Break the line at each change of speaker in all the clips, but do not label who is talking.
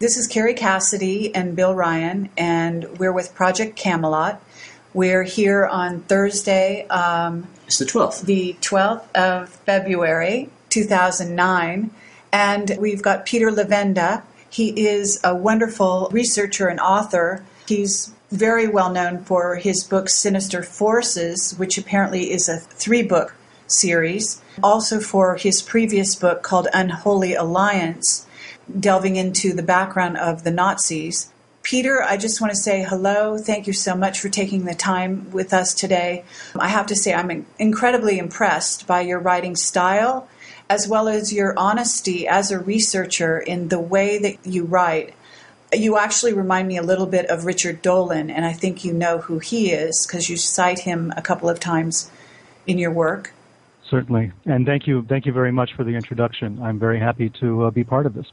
This is Kerry Cassidy and Bill Ryan, and we're with Project Camelot. We're here on Thursday. Um,
it's the 12th.
The 12th of February, 2009. And we've got Peter Levenda. He is a wonderful researcher and author. He's very well known for his book Sinister Forces, which apparently is a three book series. Also for his previous book called Unholy Alliance, delving into the background of the Nazis. Peter, I just want to say hello. Thank you so much for taking the time with us today. I have to say, I'm incredibly impressed by your writing style as well as your honesty as a researcher in the way that you write. You actually remind me a little bit of Richard Dolan, and I think you know who he is because you cite him a couple of times in your work.
Certainly, and thank you, thank you very much for the introduction. I'm very happy to uh, be part of this.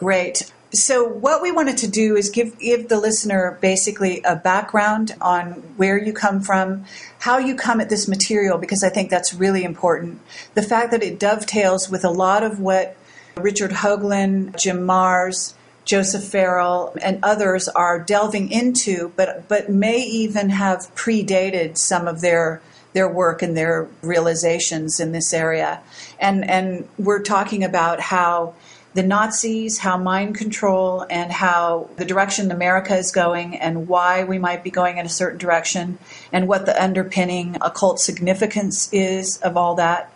Great. So, what we wanted to do is give, give the listener basically a background on where you come from, how you come at this material, because I think that's really important. The fact that it dovetails with a lot of what Richard Hoagland, Jim Marrs, Joseph Farrell, and others are delving into, but, but may even have predated some of their their work and their realizations in this area. And and we're talking about how the Nazis, how mind control, and how the direction America is going, and why we might be going in a certain direction, and what the underpinning occult significance is of all that.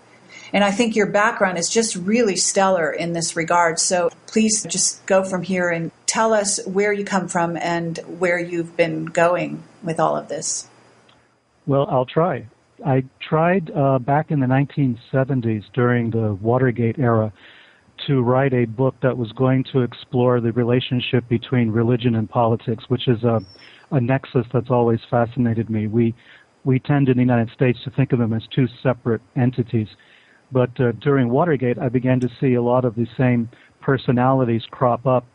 And I think your background is just really stellar in this regard. So please just go from here and tell us where you come from and where you've been going with all of this.
Well, I'll try. I tried uh, back in the 1970s during the Watergate era to write a book that was going to explore the relationship between religion and politics, which is a, a nexus that's always fascinated me. We we tend in the United States to think of them as two separate entities, but uh, during Watergate, I began to see a lot of the same personalities crop up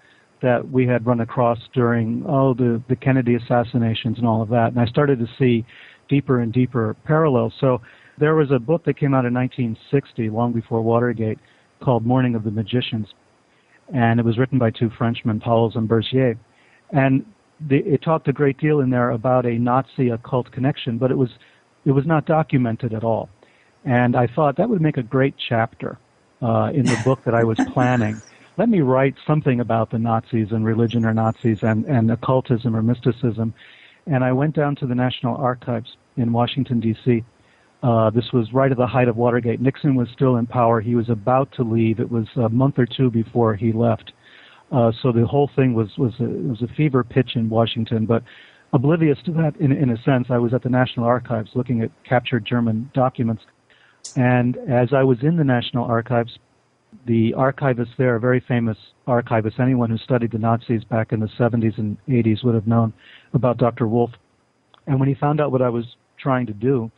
that we had run across during oh the the Kennedy assassinations and all of that, and I started to see deeper and deeper parallels. So there was a book that came out in 1960, long before Watergate called Morning of the Magicians, and it was written by two Frenchmen, Pauwels and Bergier. And the, it talked a great deal in there about a Nazi occult connection, but it was it was not documented at all. And I thought that would make a great chapter uh, in the book that I was planning. Let me write something about the Nazis and religion or Nazis and, and occultism or mysticism. And I went down to the National Archives in Washington, D.C. Uh, this was right at the height of Watergate. Nixon was still in power. He was about to leave. It was a month or two before he left. Uh, so the whole thing was was a, was a fever pitch in Washington. But oblivious to that, in in a sense, I was at the National Archives looking at captured German documents. And as I was in the National Archives, the archivist there, a very famous archivist, anyone who studied the Nazis back in the 70s and 80s would have known about Dr. Wolf. And when he found out what I was trying to do,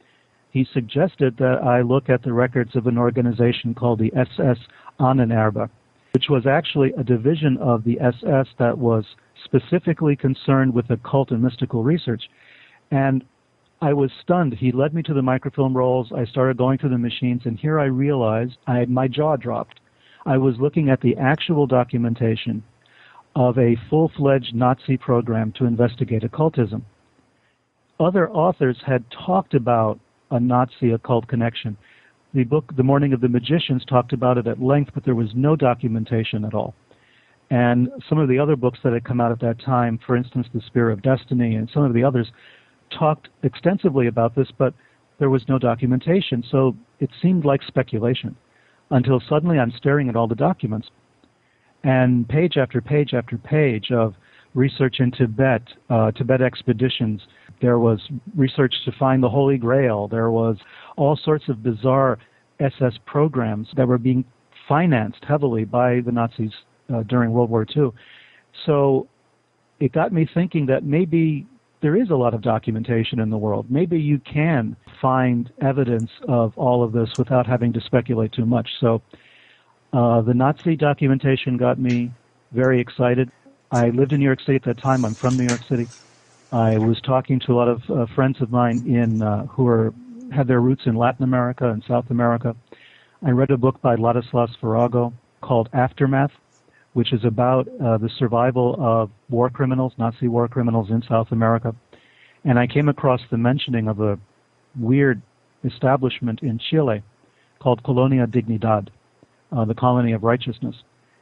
he suggested that I look at the records of an organization called the SS Ahnenerbe, which was actually a division of the SS that was specifically concerned with occult and mystical research. And I was stunned. He led me to the microfilm rolls. I started going through the machines, and here I realized I, had my jaw dropped. I was looking at the actual documentation of a full fledged Nazi program to investigate occultism. Other authors had talked about a Nazi occult connection. The book, The Morning of the Magicians, talked about it at length, but there was no documentation at all. And some of the other books that had come out at that time, for instance, The Spear of Destiny and some of the others, talked extensively about this, but there was no documentation. So it seemed like speculation until suddenly I'm staring at all the documents. And page after page after page of research in Tibet, uh, Tibet expeditions. There was research to find the Holy Grail. There was all sorts of bizarre SS programs that were being financed heavily by the Nazis uh, during World War II. So it got me thinking that maybe there is a lot of documentation in the world. Maybe you can find evidence of all of this without having to speculate too much. So uh, the Nazi documentation got me very excited. I lived in New York City at that time. I'm from New York City. I was talking to a lot of uh, friends of mine in uh, who are had their roots in Latin America and South America. I read a book by Ladislas Farago called Aftermath, which is about uh, the survival of war criminals, Nazi war criminals in South America. And I came across the mentioning of a weird establishment in Chile called Colonia Dignidad, uh, the colony of righteousness.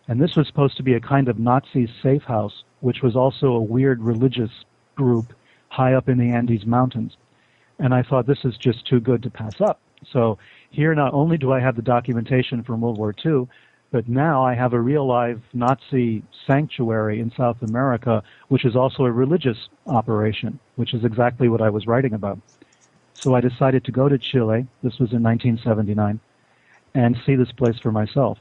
And this was supposed to be a kind of Nazi safe house, which was also a weird religious group high up in the Andes Mountains. And I thought this is just too good to pass up. So here, not only do I have the documentation from World War II, but now I have a real live Nazi sanctuary in South America, which is also a religious operation, which is exactly what I was writing about. So I decided to go to Chile. This was in 1979, and see this place for myself.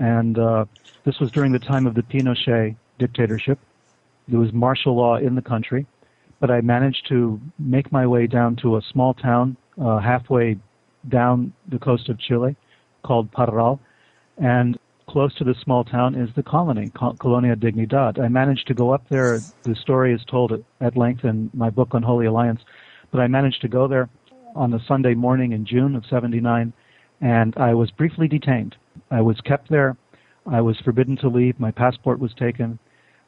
And uh, this was during the time of the Pinochet dictatorship. There was martial law in the country, but I managed to make my way down to a small town uh, halfway down the coast of Chile called Parral. And close to the small town is the colony, Colonia Dignidad. I managed to go up there. The story is told at length in my book Unholy Alliance. But I managed to go there on a Sunday morning in June of 79, and I was briefly detained. I was kept there. I was forbidden to leave. My passport was taken.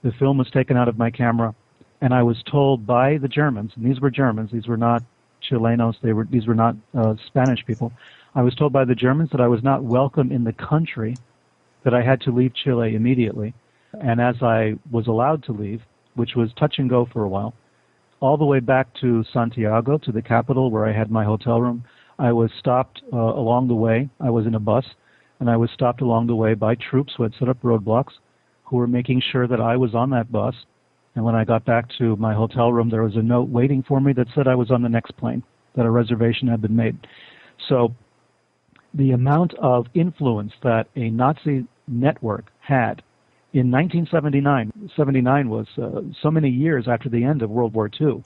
The film was taken out of my camera. And I was told by the Germans, and these were Germans, these were not Chilenos, they were, these were not uh, Spanish people. I was told by the Germans that I was not welcome in the country, that I had to leave Chile immediately. And as I was allowed to leave, which was touch and go for a while, all the way back to Santiago, to the capital where I had my hotel room. I was stopped uh, along the way. I was in a bus, and I was stopped along the way by troops who had set up roadblocks, who were making sure that I was on that bus. And when I got back to my hotel room, there was a note waiting for me that said I was on the next plane, that a reservation had been made. So the amount of influence that a Nazi network had in 1979, 79 was uh, so many years after the end of World War II.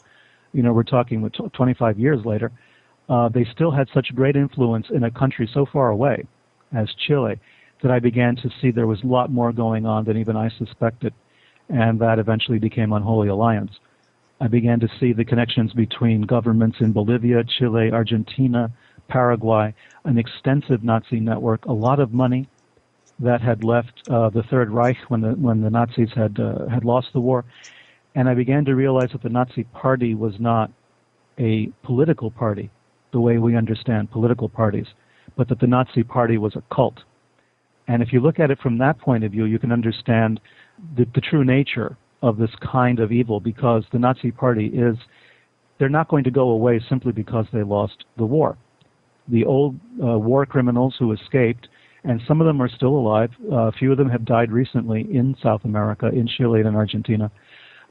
You know, we're talking 25 years later. Uh, they still had such great influence in a country so far away as Chile that I began to see there was a lot more going on than even I suspected, and that eventually became Unholy Alliance. I began to see the connections between governments in Bolivia, Chile, Argentina, Paraguay, an extensive Nazi network, a lot of money, that had left uh, the Third Reich when the when the Nazis had uh, had lost the war, and I began to realize that the Nazi Party was not a political party, the way we understand political parties, but that the Nazi Party was a cult. And if you look at it from that point of view, you can understand the, the true nature of this kind of evil, because the Nazi Party is they're not going to go away simply because they lost the war. The old uh, war criminals who escaped and some of them are still alive. Uh, a few of them have died recently in South America, in Chile and Argentina.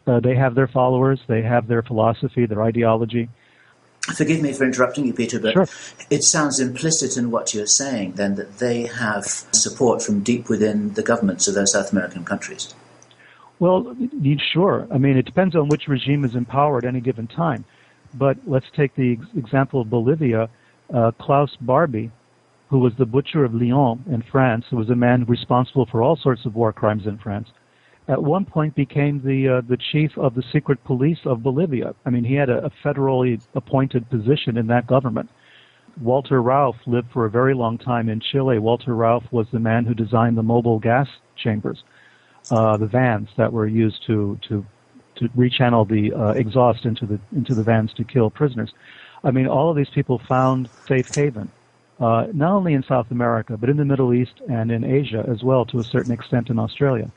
Uh, they have their followers, they have their philosophy, their ideology.
Forgive me for interrupting you, Peter, but
sure.
it sounds implicit in what you're saying then that they have support from deep within the governments of those South American countries.
Well, sure. I mean, it depends on which regime is in power at any given time. But let's take the example of Bolivia. Uh, Klaus Barbie, who was the butcher of Lyon in France, who was a man responsible for all sorts of war crimes in France, at one point became the uh, the chief of the secret police of Bolivia. I mean, he had a, a federally appointed position in that government. Walter Rauff lived for a very long time in Chile. Walter Rauff was the man who designed the mobile gas chambers, uh, the vans that were used to to to rechannel the uh, exhaust into the into the vans to kill prisoners. I mean, all of these people found safe haven uh, not only in South America, but in the Middle East and in Asia as well, to a certain extent in Australia.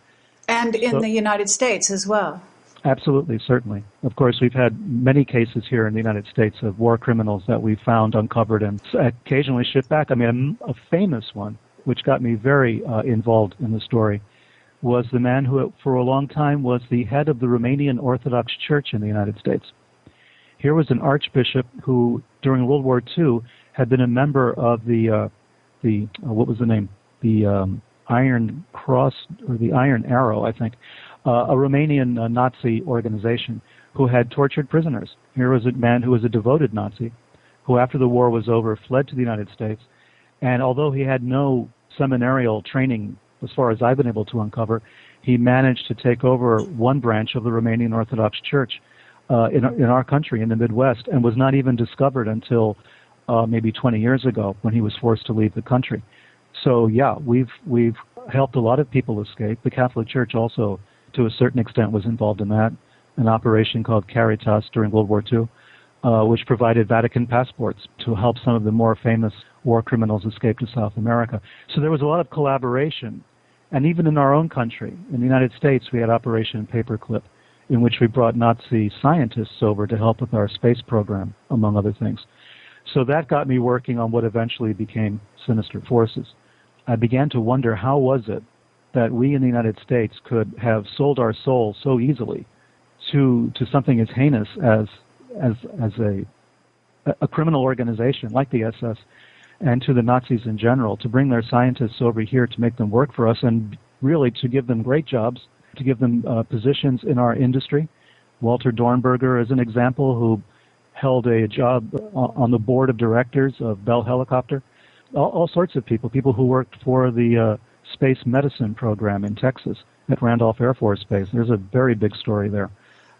And in so, the United States as well.
Absolutely, certainly. Of course, we've had many cases here in the United States of war criminals that we found uncovered and occasionally shipped back. I mean, a, a famous one, which got me very uh, involved in the story, was the man who, for a long time, was the head of the Romanian Orthodox Church in the United States. Here was an archbishop who, during World War II, had been a member of the uh, the uh, what was the name the um, Iron Cross or the Iron Arrow, I think, uh, a Romanian uh, Nazi organization who had tortured prisoners. Here was a man who was a devoted Nazi, who after the war was over fled to the United States, and although he had no seminarial training as far as I've been able to uncover, he managed to take over one branch of the Romanian Orthodox Church uh, in, in our country, in the Midwest, and was not even discovered until uh, maybe 20 years ago when he was forced to leave the country. So yeah, we've we've helped a lot of people escape. The Catholic Church also, to a certain extent, was involved in that. An operation called Caritas during World War II, uh, which provided Vatican passports to help some of the more famous war criminals escape to South America. So there was a lot of collaboration. And even in our own country, in the United States, we had Operation Paperclip, in which we brought Nazi scientists over to help with our space program, among other things. So that got me working on what eventually became Sinister Forces. I began to wonder how was it that we in the United States could have sold our soul so easily to to something as heinous as as as a a criminal organization like the SS and to the Nazis in general to bring their scientists over here to make them work for us and really to give them great jobs, to give them uh, positions in our industry. Walter Dornberger is an example who held a job on the board of directors of Bell Helicopter. All, all sorts of people, people who worked for the uh, space medicine program in Texas at Randolph Air Force Base. There's a very big story there.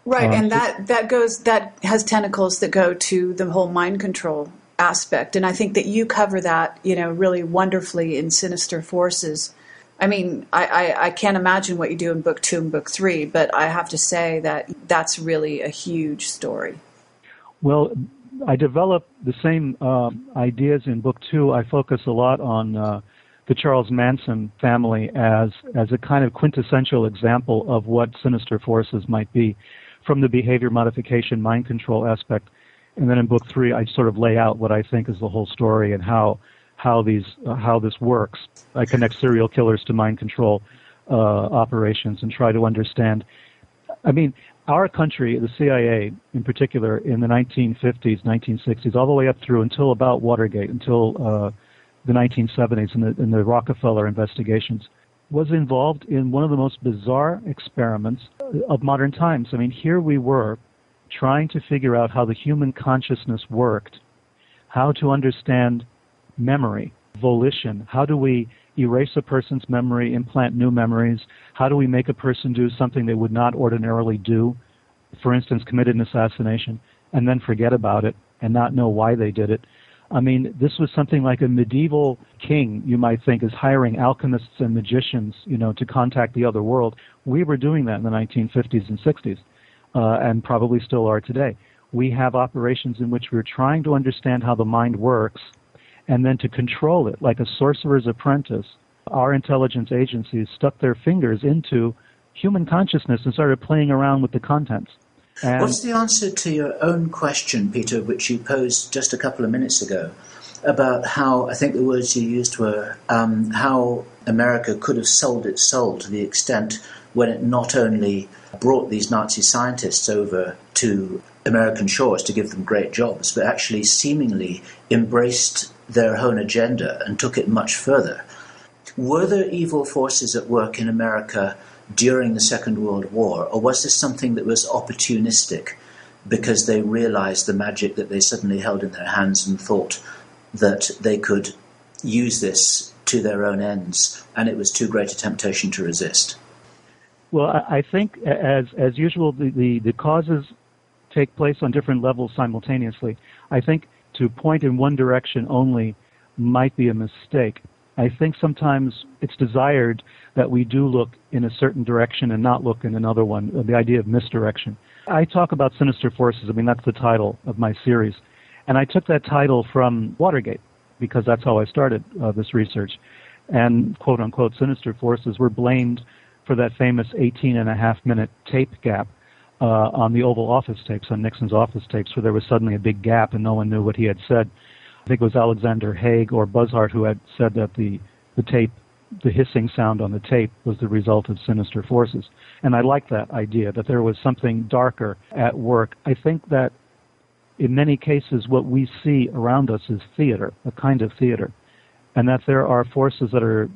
Right, um, and that that goes that has tentacles that go to the whole mind control aspect, and I think that you cover that, you know, really wonderfully in Sinister Forces. I mean, I, I, I, can't imagine what you do in book two and book three, but I have to say that that's really a huge story.
Well, I develop the same uh, ideas in book two. I focus a lot on uh, the Charles Manson family as as a kind of quintessential example of what sinister forces might be, from the behavior modification, mind control aspect, and then in book three, I sort of lay out what I think is the whole story and how how these uh, how this works. I connect serial killers to mind control uh, operations and try to understand. I mean, our country, the CIA in particular, in the 1950s, 1960s, all the way up through until about Watergate, until uh, the 1970s and the, the Rockefeller investigations, was involved in one of the most bizarre experiments of modern times. I mean, here we were trying to figure out how the human consciousness worked, how to understand memory, volition, how do we erase a person's memory, implant new memories? How do we make a person do something they would not ordinarily do? For instance, commit an assassination and then forget about it and not know why they did it. I mean, this was something like a medieval king, you might think, is hiring alchemists and magicians, you know, to contact the other world. We were doing that in the 1950s and 60s, uh, and probably still are today. We have operations in which we're trying to understand how the mind works and then to control it like a sorcerer's apprentice, our intelligence agencies stuck their fingers into human consciousness and started playing around with the contents.
And What's the answer to your own question, Peter, which you posed just a couple of minutes ago, about how I think the words you used were um, how America could have sold its soul to the extent when it not only brought these Nazi scientists over to American shores to give them great jobs, but actually seemingly embraced their own agenda and took it much further. Were there evil forces at work in America during the Second World War, or was this something that was opportunistic because they realized the magic that they suddenly held in their hands and thought that they could use this to their own ends, and it was too great a temptation to resist?
Well, I think, as as usual, the, the, the causes take place on different levels simultaneously. I think to point in one direction only might be a mistake. I think sometimes it's desired that we do look in a certain direction and not look in another one, uh, the idea of misdirection. I talk about sinister forces, I mean, that's the title of my series. And I took that title from Watergate because that's how I started uh, this research. And quote unquote, sinister forces were blamed for that famous 18 and a half minute tape gap uh, on the Oval Office tapes, on Nixon's office tapes, where there was suddenly a big gap and no one knew what he had said. I think it was Alexander Haig or Buzhardt who had said that the, the tape, the hissing sound on the tape was the result of sinister forces. And I like that idea, that there was something darker at work. I think that in many cases what we see around us is theater, a kind of theater, and that there are forces that are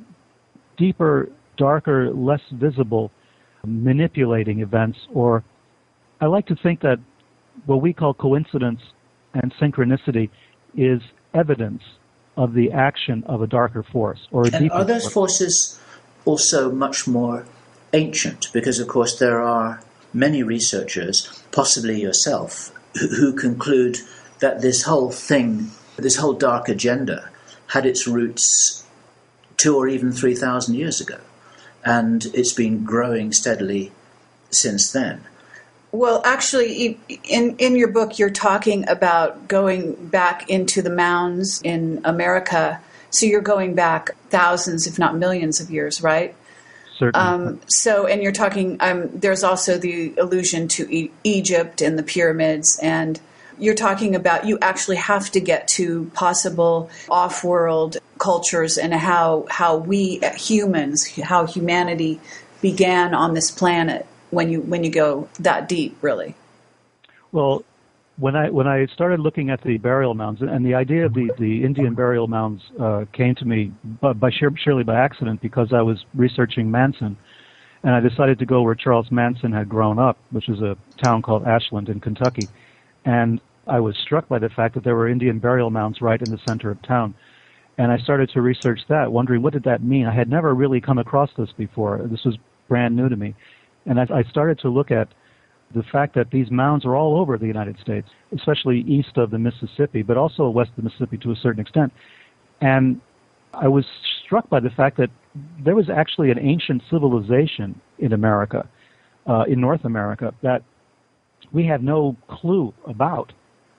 deeper, darker, less visible, manipulating events or I like to think that what we call coincidence and synchronicity is evidence of the action of a darker force or a
and
deeper
are those
force.
forces also much more ancient? Because of course there are many researchers, possibly yourself, who, who conclude that this whole thing, this whole dark agenda, had its roots two or even 3,000 years ago. And it's been growing steadily since then.
Well, actually, in, in your book, you're talking about going back into the mounds in America. So you're going back thousands, if not millions of years, right?
Certainly. Um,
so, and you're talking, um, there's also the allusion to e- Egypt and the pyramids and you're talking about you actually have to get to possible off-world cultures and how how we humans how humanity began on this planet when you when you go that deep really
well when I when I started looking at the burial mounds and the idea of the, the Indian burial mounds uh, came to me by, by surely by accident because I was researching Manson, and I decided to go where Charles Manson had grown up, which is a town called Ashland in Kentucky, and I was struck by the fact that there were Indian burial mounds right in the center of town. And I started to research that, wondering what did that mean. I had never really come across this before. This was brand new to me. And as I started to look at the fact that these mounds are all over the United States, especially east of the Mississippi, but also west of the Mississippi to a certain extent. And I was struck by the fact that there was actually an ancient civilization in America, uh, in North America, that we had no clue about.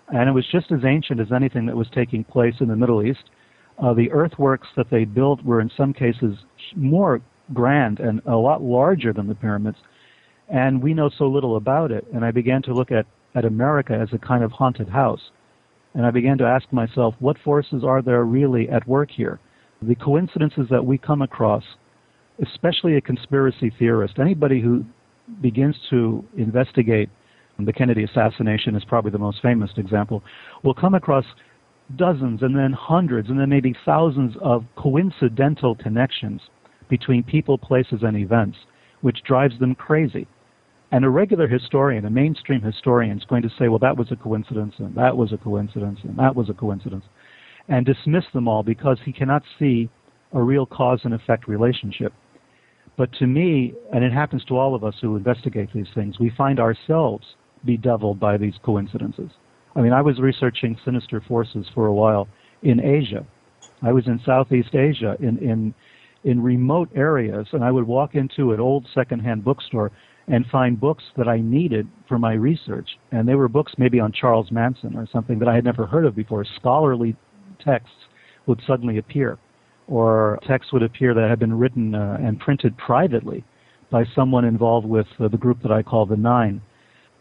And it was just as ancient as anything that was taking place in the Middle East. Uh, the earthworks that they built were in some cases more grand and a lot larger than the pyramids. And we know so little about it. And I began to look at, at America as a kind of haunted house. And I began to ask myself, what forces are there really at work here? The coincidences that we come across, especially a conspiracy theorist, anybody who begins to investigate the Kennedy assassination is probably the most famous example, will come across dozens and then hundreds and then maybe thousands of coincidental connections between people, places, and events, which drives them crazy. And a regular historian, a mainstream historian, is going to say, well, that was a coincidence, and that was a coincidence, and that was a coincidence, and dismiss them all because he cannot see a real cause and effect relationship. But to me, and it happens to all of us who investigate these things, we find ourselves bedeviled by these coincidences. I mean, I was researching sinister forces for a while in Asia. I was in Southeast Asia in, in, in remote areas, and I would walk into an old secondhand bookstore and find books that I needed for my research. And they were books maybe on Charles Manson or something that I had never heard of before. Scholarly texts would suddenly appear, or texts would appear that had been written uh, and printed privately by someone involved with uh, the group that I call the Nine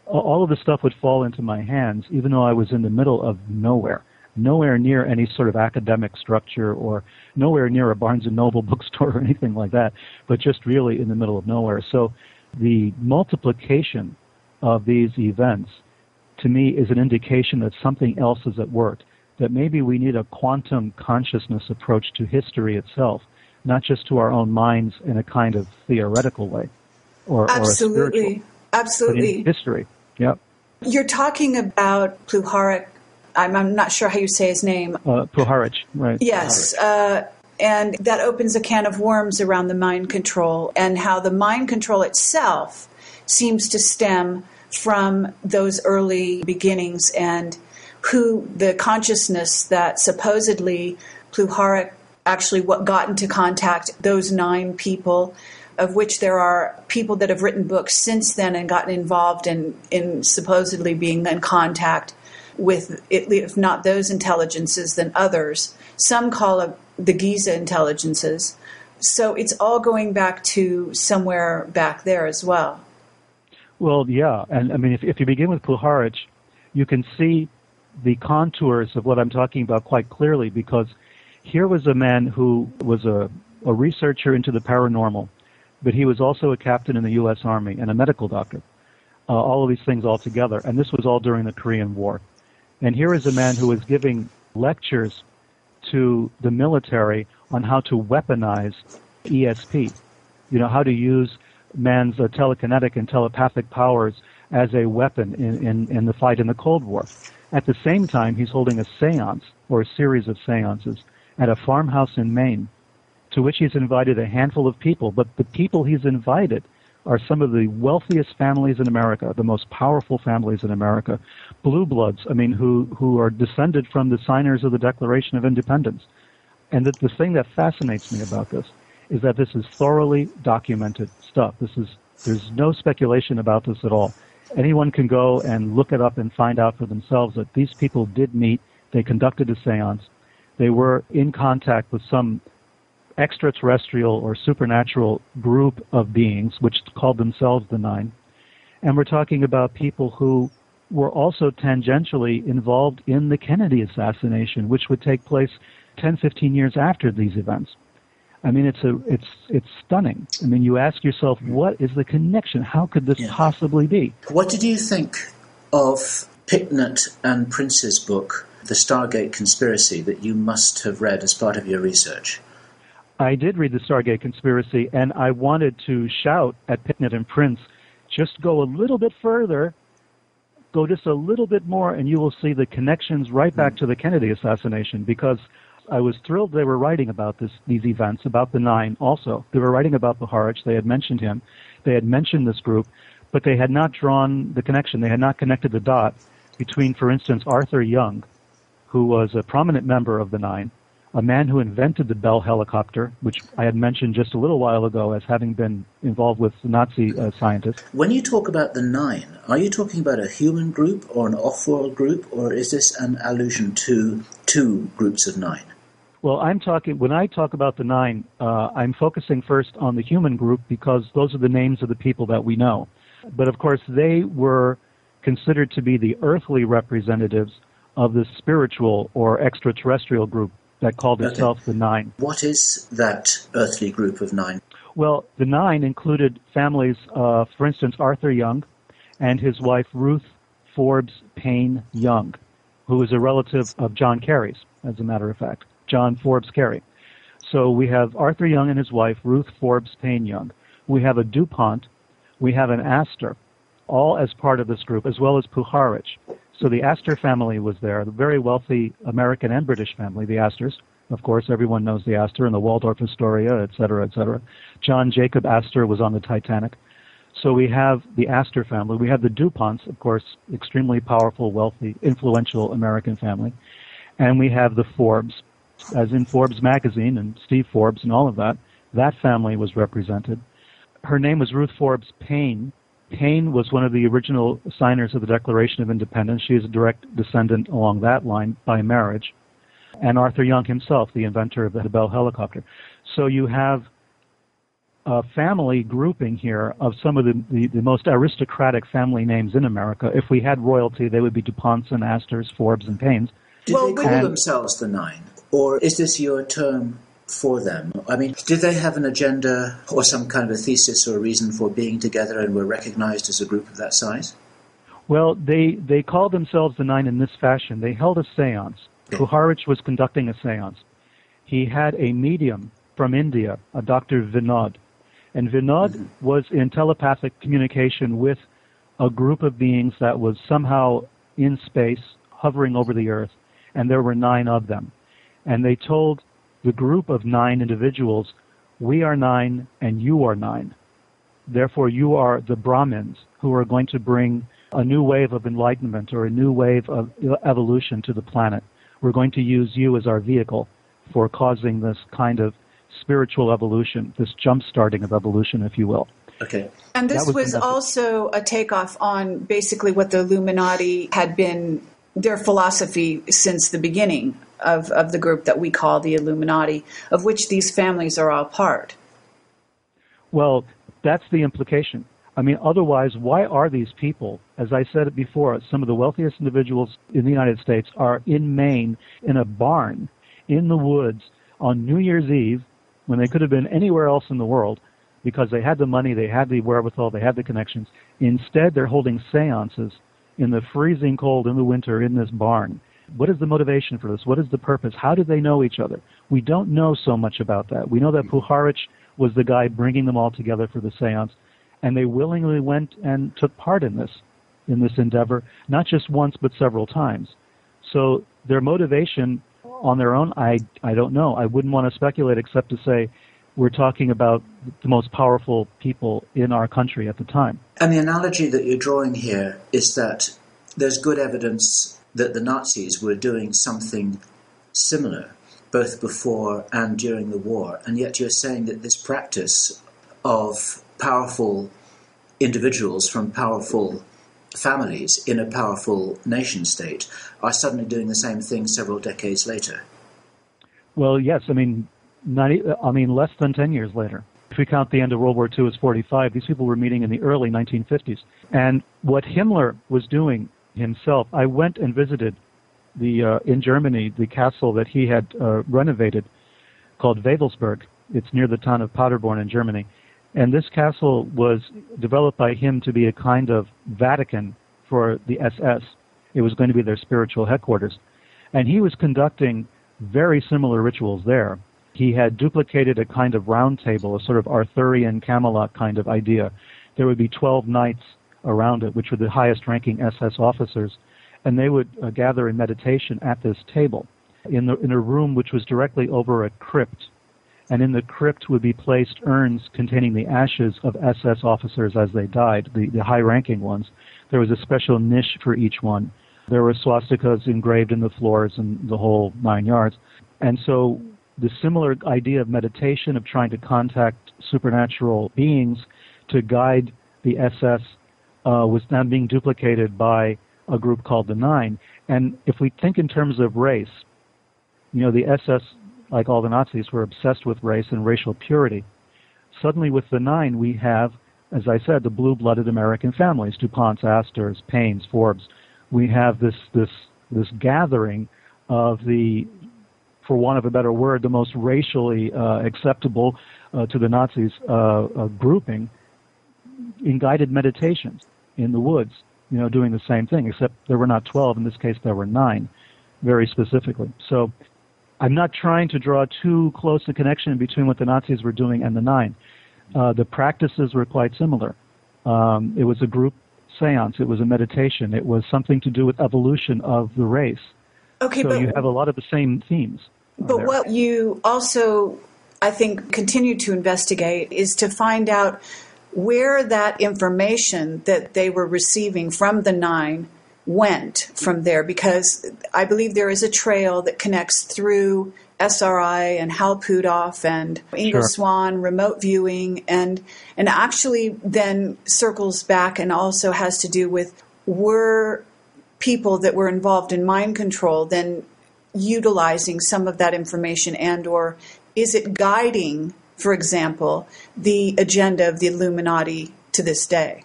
all of the stuff would fall into my hands, even though I was in the middle of nowhere, nowhere near any sort of academic structure or nowhere near a Barnes and Noble bookstore or anything like that, but just really in the middle of nowhere. So the multiplication of these events to me is an indication that something else is at work, that maybe we need a quantum consciousness approach to history itself, not just to our own minds in a kind of theoretical way or,
Absolutely.
or a spiritual.
Absolutely.
history. Yep.
You're talking about Pluharic. I'm, I'm not sure how you say his name.
Uh, Puharich, right.
Yes. Uh, and that opens a can of worms around the mind control and how the mind control itself seems to stem from those early beginnings and who the consciousness that supposedly Pluharic actually what got into contact those nine people of which there are people that have written books since then and gotten involved in, in supposedly being in contact with, if not those intelligences, then others. Some call it the Giza intelligences. So it's all going back to somewhere back there as well.
Well, yeah. And I mean, if, if you begin with Puharich, you can see the contours of what I'm talking about quite clearly because here was a man who was a, a researcher into the paranormal but he was also a captain in the U.S. Army and a medical doctor. Uh, all of these things all together, and this was all during the Korean War. And here is a man who is giving lectures to the military on how to weaponize ESP. You know, how to use man's uh, telekinetic and telepathic powers as a weapon in, in, in the fight in the Cold War. At the same time, he's holding a seance, or a series of seances, at a farmhouse in Maine to which he's invited a handful of people. But the people he's invited are some of the wealthiest families in America, the most powerful families in America, blue bloods, I mean, who, who are descended from the signers of the Declaration of Independence. And the, the thing that fascinates me about this is that this is thoroughly documented stuff. This is there's no speculation about this at all. Anyone can go and look it up and find out for themselves that these people did meet. They conducted a seance. They were in contact with some extraterrestrial or supernatural group of beings, which called themselves the Nine. And we're talking about people who were also tangentially involved in the Kennedy assassination, which would take place 10, 15 years after these events. I mean, it's a, it's, it's stunning. I mean, you ask yourself, mm-hmm. what is the connection? How could this yeah. possibly be?
What did you think of Picknett and Prince's book, The Stargate Conspiracy, that you must have read as part of your research?
I did read the Stargate Conspiracy, and I wanted to shout at Picknett and Prince, just go a little bit further, go just a little bit more, and you will see the connections right back hmm. to the Kennedy assassination. Because I was thrilled they were writing about this, these events, about the Nine also. They were writing about Puharich. They had mentioned him. They had mentioned this group, but they had not drawn the connection. They had not connected the dot between, for instance, Arthur Young, who was a prominent member of the Nine, a man who invented the Bell helicopter, which I had mentioned just a little while ago as having been involved with Nazi uh, scientists.
When you talk about the Nine, are you talking about a human group or an off world group, or is this an allusion to two groups of nine?
Well, I'm talking, when I talk about the nine, uh, I'm focusing first on the human group because those are the names of the people that we know. But of course, they were considered to be the earthly representatives of the spiritual or extraterrestrial group that called itself the Nine.
What is that earthly group of nine?
Well, the Nine included families, uh, for instance, Arthur Young and his wife Ruth Forbes Paine Young, who is a relative of John Kerry's, as a matter of fact. John Forbes Kerry. So we have Arthur Young and his wife, Ruth Forbes Paine Young. We have a DuPont. We have an Astor, all as part of this group, as well as Puharich. So the Astor family was there, the very wealthy American and British family, the Astors. Of course, everyone knows the Astor and the Waldorf Astoria, et cetera, et cetera. John Jacob Astor was on the Titanic. So we have the Astor family. We have the DuPonts, of course, extremely powerful, wealthy, influential American family. And we have the Forbes as in Forbes magazine and Steve Forbes and all of that, that family was represented. Her name was Ruth Forbes Paine. Paine was one of the original signers of the Declaration of Independence. She is a direct descendant along that line by marriage. And Arthur Young himself, the inventor of the Bell helicopter. So you have a family grouping here of some of the, the, the, most aristocratic family names in America. If we had royalty, they would be DuPonts and Astors, Forbes and Paines.
Did well, they call and, themselves the Nine? Or is this your term for them? I mean, did they have an agenda or some kind of a thesis or a reason for being together and were recognized as a group of that size?
Well, they, they called themselves the Nine in this fashion. They held a seance. Okay. Puharich was conducting a seance. He had a medium from India, a Dr. Vinod. And Vinod mm-hmm. was in telepathic communication with a group of beings that was somehow in space, hovering over the earth, and there were nine of them and they told the group of nine individuals, we are nine and you are nine. Therefore, you are the Brahmins who are going to bring a new wave of enlightenment or a new wave of evolution to the planet. We're going to use you as our vehicle for causing this kind of spiritual evolution, this jump starting of evolution, if you will.
Okay.
And this was, was also a takeoff on basically what the Illuminati had been their philosophy since the beginning of, of the group that we call the Illuminati, of which these families are all part.
Well, that's the implication. I mean, otherwise, why are these people, as I said before, some of the wealthiest individuals in the United States are in Maine in a barn in the woods on New Year's Eve when they could have been anywhere else in the world because they had the money, they had the wherewithal, they had the connections. Instead, they're holding seances in the freezing cold in the winter in this barn. What is the motivation for this? What is the purpose? How do they know each other? We don't know so much about that. We know that Puharich was the guy bringing them all together for the seance, and they willingly went and took part in this, in this endeavor, not just once but several times. So their motivation on their own, I, I don't know. I wouldn't want to speculate except to say we're talking about the most powerful people in our country at the time.
And the analogy that you're drawing here is that there's good evidence that the Nazis were doing something similar, both before and during the war, and yet you're saying that this practice of powerful individuals from powerful families in a powerful nation state are suddenly doing the same thing several decades later.
Well, yes, I mean, 90, I mean, less than 10 years later. If we count the end of World War II as 45, these people were meeting in the early 1950s. And what Himmler was doing himself, I went and visited the uh, in Germany the castle that he had uh, renovated called Wewelsburg. It's near the town of Paderborn in Germany. And this castle was developed by him to be a kind of Vatican for the SS. It was going to be their spiritual headquarters. And he was conducting very similar rituals there. He had duplicated a kind of round table, a sort of Arthurian Camelot kind of idea. There would be 12 knights around it, which were the highest ranking SS officers, and they would uh, gather in meditation at this table in, the, in a room which was directly over a crypt. And in the crypt would be placed urns containing the ashes of SS officers as they died, the, the high ranking ones. There was a special niche for each one. There were swastikas engraved in the floors and the whole nine yards. And so the similar idea of meditation, of trying to contact supernatural beings to guide the SS, uh, was now being duplicated by a group called the Nine. And if we think in terms of race, you know, the SS, like all the Nazis, were obsessed with race and racial purity. Suddenly, with the Nine, we have, as I said, the blue-blooded American families: DuPonts, Astors, Paines, Forbes. We have this this this gathering of the for want of a better word, the most racially uh, acceptable uh, to the Nazis uh, uh, grouping in guided meditations in the woods, you know, doing the same thing, except there were not 12. In this case, there were nine, very specifically. So I'm not trying to draw too close a connection between what the Nazis were doing and the nine. Uh, the practices were quite similar. Um, it was a group seance, it was a meditation, it was something to do with evolution of the race.
Okay,
so
but
you have a lot of the same themes.
But
there.
what you also, I think, continue to investigate is to find out where that information that they were receiving from the nine went from there, because I believe there is a trail that connects through SRI and Hal Puthoff and Ingo
Sure.
Swann, remote viewing, and and actually then circles back and also has to do with were people that were involved in mind control then utilizing some of that information and or is it guiding for example the agenda of the illuminati to this day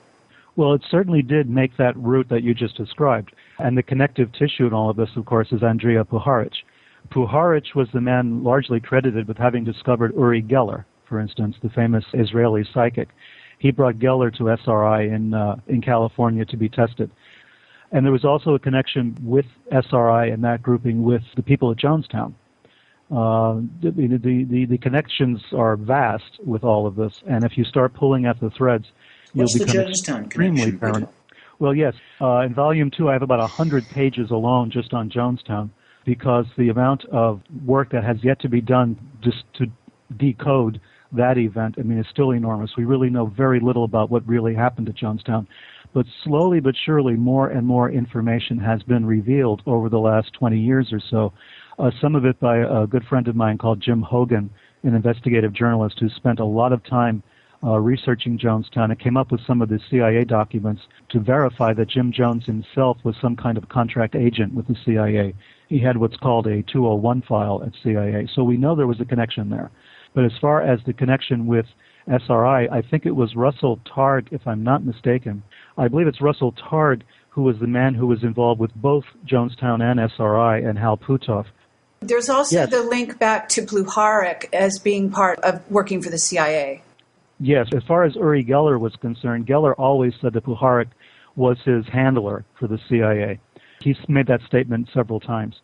Well, it certainly did make that route that you just described. And the connective tissue in all of this, of course, is Andrija Puharich. Puharich was the man largely credited with having discovered Uri Geller, for instance, the famous Israeli psychic. He brought Geller to SRI in, uh, in California to be tested. And there was also a connection with SRI and that grouping with the people at Jonestown. Uh, the, the, the, the connections are vast with all of this, and if you start pulling at the threads, you'll
the
become extremely paranoid. Well, yes. Uh, in volume two, I have about 100 pages alone just on Jonestown because the amount of work that has yet to be done just to decode that event, I mean, is still enormous. We really know very little about what really happened at Jonestown. But slowly but surely, more and more information has been revealed over the last 20 years or so. Uh, some of it by a good friend of mine called Jim Hougan, an investigative journalist who spent a lot of time uh, researching Jonestown and came up with some of the CIA documents to verify that Jim Jones himself was some kind of contract agent with the CIA. He had what's called a 201 file at CIA. So we know there was a connection there. But as far as the connection with SRI, I think it was Russell Targ, if I'm not mistaken. I believe it's Russell Targ who was the man who was involved with both Jonestown and SRI and Hal Puthoff.
There's also
Yes.
the link back to Pluharic as being part of working for the cia
Yes, as far as Uri Geller was concerned, Geller always said that Puharich was his handler for the CIA. He's made that statement several times.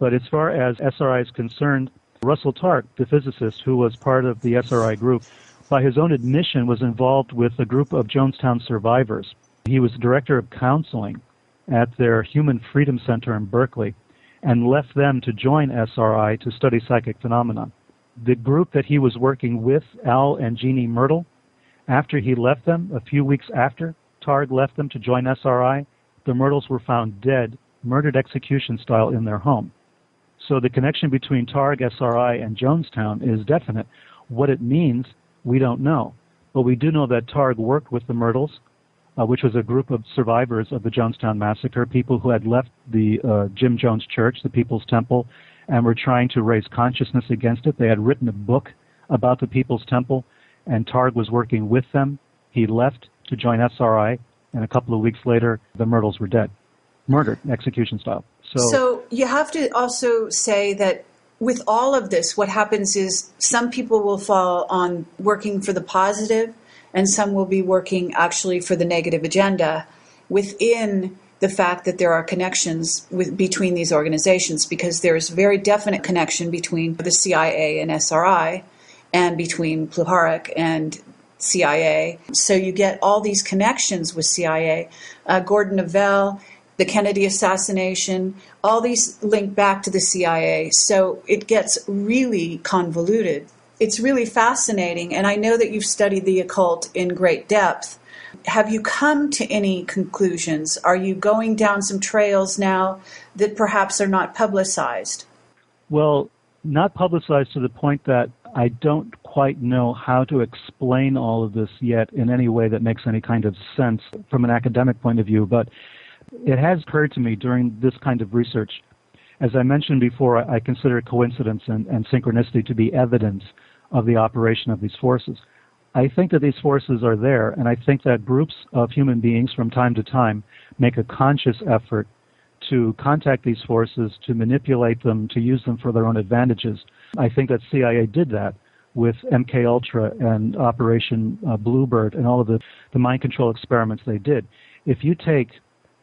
But as far as SRI is concerned, Russell Targ, the physicist who was part of the SRI group, by his own admission was involved with a group of Jonestown survivors. He was director of counseling at their Human Freedom Center in Berkeley and left them to join SRI to study psychic phenomena the group that he was working with, Al and Jeannie Myrtle, after he left them, a few weeks after Targ left them to join SRI, the Myrtles were found dead, murdered execution style in their home. So the connection between Targ, SRI, and Jonestown is definite. What it means, we don't know. But we do know that Targ worked with the Myrtles, uh, which was a group of survivors of the Jonestown Massacre, people who had left the uh, Jim Jones Church, the People's Temple, and were trying to raise consciousness against it. They had written a book about the People's Temple, and Targ was working with them. He left to join SRI, and a couple of weeks later, the Myrtles were dead, murdered, execution style.
So, so you have to also say that with all of this, what happens is some people will fall on working for the positive, and some will be working actually for the negative agenda within the fact that there are connections with, between these organizations because there's very definite connection between the CIA and SRI and between Puharich and CIA. So you get all these connections with CIA. Uh, Gordon Novel, the Kennedy assassination, all these link back to the CIA. So it gets really convoluted. It's really fascinating, and I know that you've studied the occult in great depth. Have you come to any conclusions? Are you going down some trails now that perhaps are not publicized?
Well, not publicized to the point that I don't quite know how to explain all of this yet in any way that makes any kind of sense from an academic point of view, but it has occurred to me during this kind of research. As I mentioned before, I consider coincidence and, and synchronicity to be evidence of the operation of these forces. I think that these forces are there, and I think that groups of human beings from time to time make a conscious effort to contact these forces, to manipulate them, to use them for their own advantages. I think that CIA did that with MK Ultra and Operation uh, Bluebird and all of the, the mind control experiments they did. If you take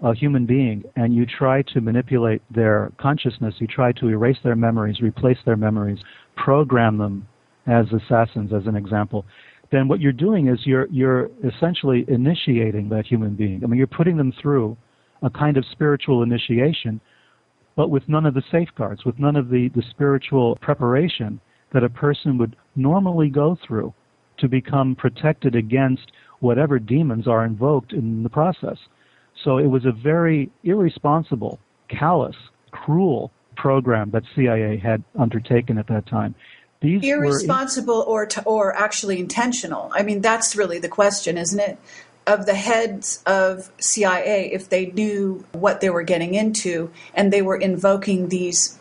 a human being and you try to manipulate their consciousness, you try to erase their memories, replace their memories, program them as assassins, as an example, then what you're doing is you're you're essentially initiating that human being. I mean, you're putting them through a kind of spiritual initiation, but with none of the safeguards, with none of the, the spiritual preparation that a person would normally go through to become protected against whatever demons are invoked in the process. So it was a very irresponsible, callous, cruel program that CIA had undertaken at that time.
These irresponsible or to, or actually intentional. I mean, that's really the question, isn't it? Of the heads of CIA, if they knew what they were getting into and they were invoking these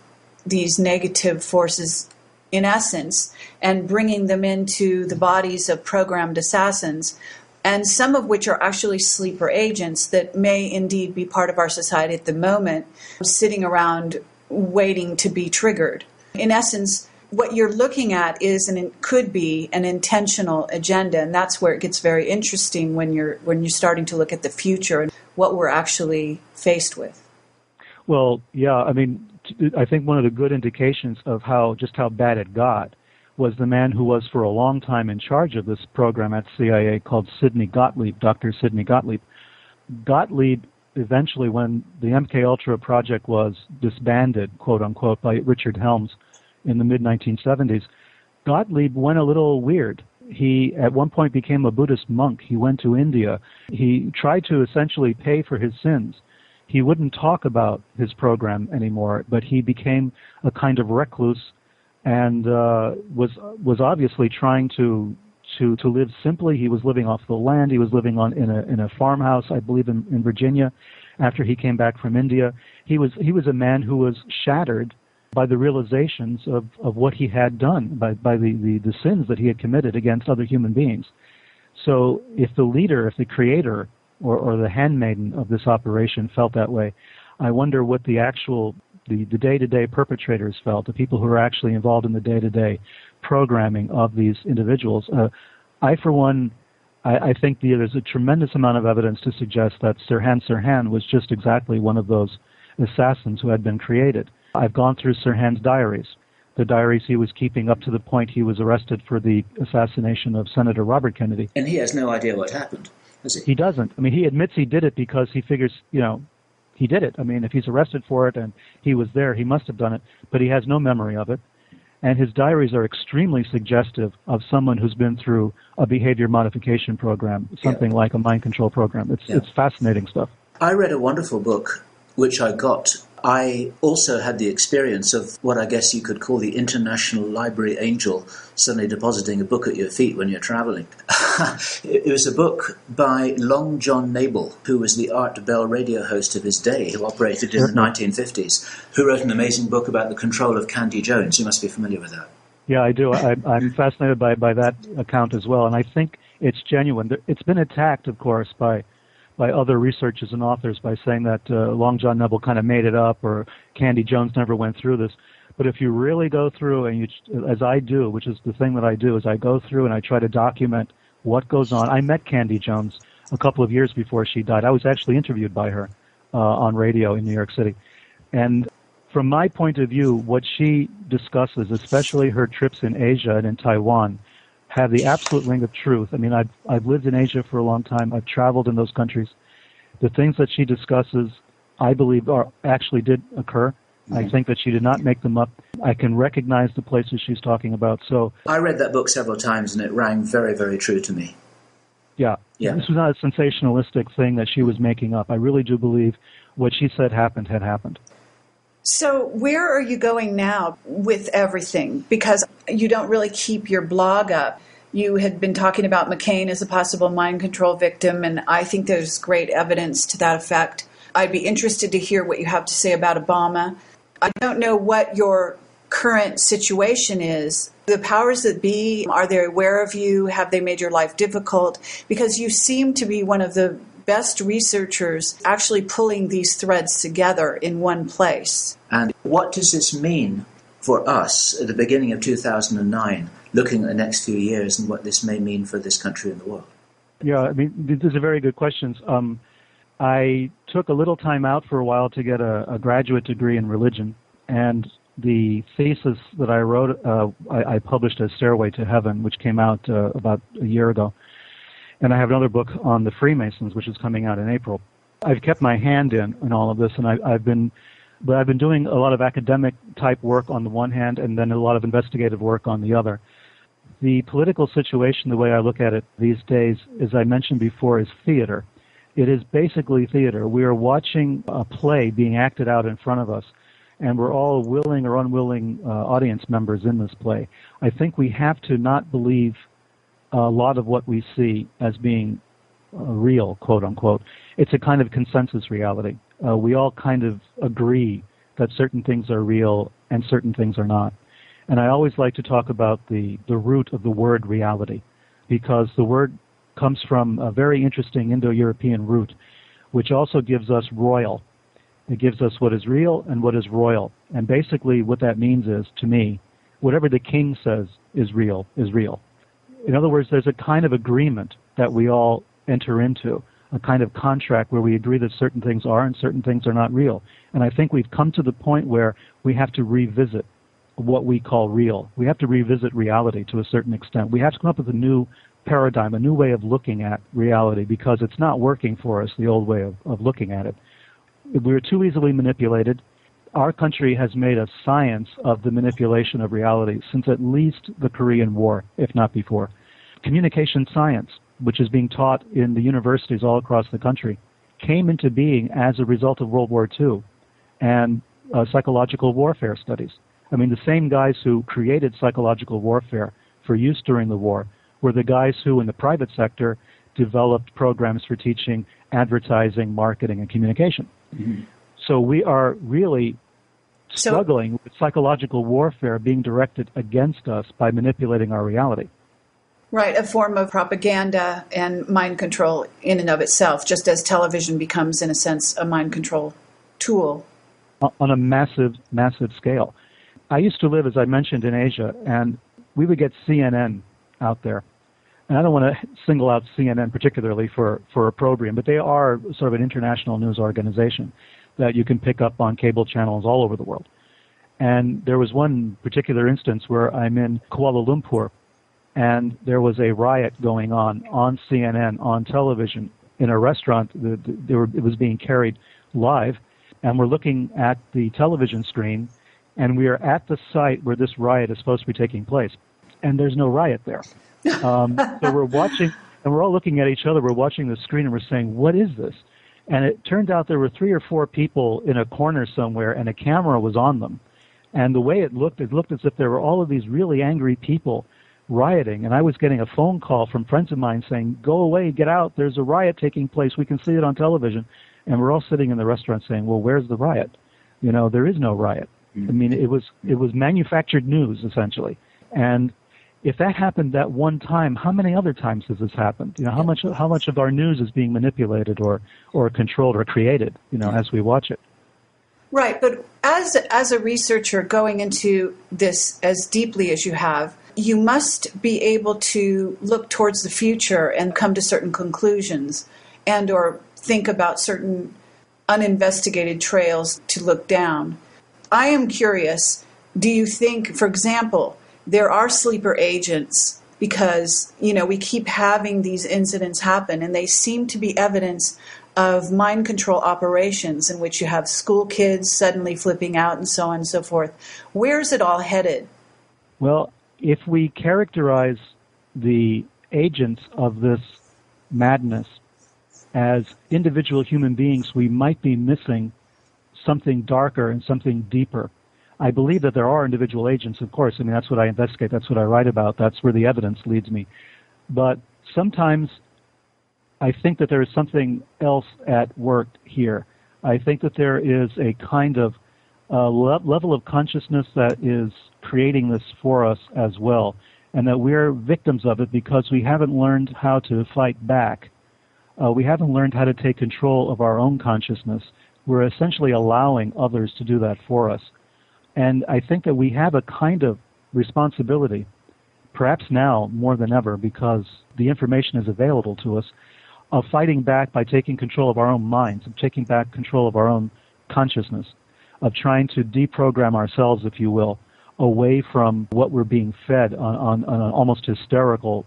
these negative forces in essence, and bringing them into the bodies of programmed assassins, and some of which are actually sleeper agents that may indeed be part of our society at the moment, sitting around waiting to be triggered. In essence, what you're looking at is and could be an intentional agenda and that's where it gets very interesting when you're when you're starting to look at the future and what we're actually faced with
well yeah i mean I think one of the good indications of how just how bad it got was the man who was for a long time in charge of this program at CIA called Sidney Gottlieb, Dr. Sidney Gottlieb. Gottlieb eventually, when the MK Ultra project was disbanded, quote unquote, by Richard Helms in the mid 1970s, Gottlieb went a little weird. He at one point became a Buddhist monk. He went to India. He tried to essentially pay for his sins he wouldn't talk about his program anymore, but he became a kind of recluse and uh, was was obviously trying to to to live simply. He was living off the land. He was living on in a in a farmhouse, I believe, in, in Virginia. After he came back from India, he was he was a man who was shattered by the realizations of, of what he had done, by, by the, the, the sins that he had committed against other human beings. So if the leader, if the creator or, or the handmaiden of this operation felt that way. I wonder what the actual the, the day-to-day perpetrators felt, the people who are actually involved in the day-to-day programming of these individuals. Uh, I, for one, I, I think the, there's a tremendous amount of evidence to suggest that Sirhan Sirhan was just exactly one of those assassins who had been created. I've gone through Sirhan's diaries, the diaries he was keeping up to the point he was arrested for the assassination of Senator Robert Kennedy.
And he has no idea what happened.
He? he doesn't. I mean, he admits he did it because he figures, you know, he did it. I mean, if he's arrested for it and he was there, he must have done it, but he has no memory of it. And his diaries are extremely suggestive of someone who's been through a behavior modification program, something yeah. like a mind control program. It's, yeah. it's fascinating stuff.
I read a wonderful book which I got I also had the experience of what I guess you could call the international library angel suddenly depositing a book at your feet when you're traveling. it was a book by Long John Nebel, who was the Art Bell radio host of his day, who operated in the 1950s, who wrote an amazing book about the control of Candy Jones. You must be familiar with that.
Yeah, I do. I, am fascinated by, by that account as well, and I think it's genuine. It's been attacked, of course, by by other researchers and authors by saying that uh, Long John Nebel kind of made it up or Candy Jones never went through this. But if you really go through and you, as I do, which is the thing that I do, is I go through and I try to document what goes on. I met Candy Jones a couple of years before she died. I was actually interviewed by her uh, on radio in New York City, and from my point of view, what she discusses, especially her trips in Asia and in Taiwan, have the absolute ring of truth. I mean, I've, I've lived in Asia for a long time. I've traveled in those countries. The things that she discusses, I believe, are actually did occur. I think that she did not make them up. I can recognize the places she's talking about. So
I read that book several times, and it rang very, very true to me.
Yeah, yeah. This was not a sensationalistic thing that she was making up. I really do believe what she said happened had happened.
So, where are you going now with everything? Because you don't really keep your blog up. You had been talking about McCain as a possible mind control victim, and I think there's great evidence to that effect. I'd be interested to hear what you have to say about Obama. I don't know what your current situation is. The powers that be, are they aware of you? Have they made your life difficult? Because you seem to be one of the best researchers actually pulling these threads together in one place.
And what does this mean for us at the beginning of 2009, looking at the next few years and what this may mean for this country and the world?
Yeah, I mean, these are very good questions. Um, I took a little time out for a while to get a, a graduate degree in religion, and the thesis that I wrote, uh, I, I, published as Stairway to Heaven, which came out uh, about a year ago. And I have another book on the Freemasons, which is coming out in April. I've kept my hand in in all of this, and I, I've been, but I've been doing a lot of academic type work on the one hand, and then a lot of investigative work on the other. The political situation, the way I look at it these days, as I mentioned before, is theater. It is basically theater. We are watching a play being acted out in front of us, and we're all willing or unwilling uh, audience members in this play. I think we have to not believe a lot of what we see as being uh, real, quote unquote. It's a kind of consensus reality. Uh, we all kind of agree that certain things are real and certain things are not. And I always like to talk about the, the root of the word reality because the word comes from a very interesting Indo European root, which also gives us royal. It gives us what is real and what is royal. And basically, what that means is, to me, whatever the king says is real, is real. In other words, there's a kind of agreement that we all enter into, a kind of contract where we agree that certain things are and certain things are not real. And I think we've come to the point where we have to revisit what we call real. We have to revisit reality to a certain extent. We have to come up with a new paradigm, a new way of looking at reality because it's not working for us, the old way of, of looking at it. We're too easily manipulated our country has made a science of the manipulation of reality since at least the Korean War, if not before. Communication science, which is being taught in the universities all across the country, came into being as a result of World War II and uh, psychological warfare studies. I mean, the same guys who created psychological warfare for use during the war were the guys who, in the private sector, developed programs for teaching advertising, marketing, and communication. Mm-hmm. So we are really struggling so, with psychological warfare being directed against us by manipulating our reality.
Right, a form of propaganda and mind control in and of itself, just as television becomes, in a sense, a mind control tool.
On a massive, massive scale. I used to live, as I mentioned, in Asia, and we would get CNN out there. And I don't want to single out CNN particularly for, for opprobrium, but they are sort of an international news organization that you can pick up on cable channels all over the world. And there was one particular instance where I'm in Kuala Lumpur and there was a riot going on on CNN on television in a restaurant. The, the, were, it was being carried live, and we're looking at the television screen, and we are at the site where this riot is supposed to be taking place, and there's no riot there. Um, so we're watching, and we're all looking at each other. We're watching the screen, and we're saying, "What is this?" And it turned out there were three or four people in a corner somewhere, and a camera was on them. And the way it looked, it looked as if there were all of these really angry people rioting. And I was getting a phone call from friends of mine saying, Go away, get out, there's a riot taking place, we can see it on television. And we're all sitting in the restaurant saying, Well, where's the riot? You know, there is no riot. I mm-hmm. mean, it was it was manufactured news essentially. And if that happened that one time, how many other times has this happened? You know, how much how much of our news is being manipulated or or controlled or created? You know, as we watch it.
Right, but as as a researcher going into this as deeply as you have, you must be able to look towards the future and come to certain conclusions and or think about certain uninvestigated trails to look down. I am curious, do you think for example, there are sleeper agents because you know we keep having these incidents happen and they seem to be evidence of mind control operations in which you have school kids suddenly flipping out and so on and so forth. Where's it all headed?
Well if we characterize the agents of this madness as individual human beings we might be missing something darker and something deeper I believe that there are individual agents, of course. I mean, that's what I investigate. That's what I write about. That's where the evidence leads me. But sometimes I think that there is something else at work here. I think that there is a kind of uh, le- level of consciousness that is creating this for us as well, and that we're victims of it because we haven't learned how to fight back. Uh, we haven't learned how to take control of our own consciousness. We're essentially allowing others to do that for us. And I think that we have a kind of responsibility, perhaps now more than ever, because the information is available to us, of fighting back by taking control of our own minds, of taking back control of our own consciousness, of trying to deprogram ourselves, if you will, away from what we're being fed on, on, on an almost hysterical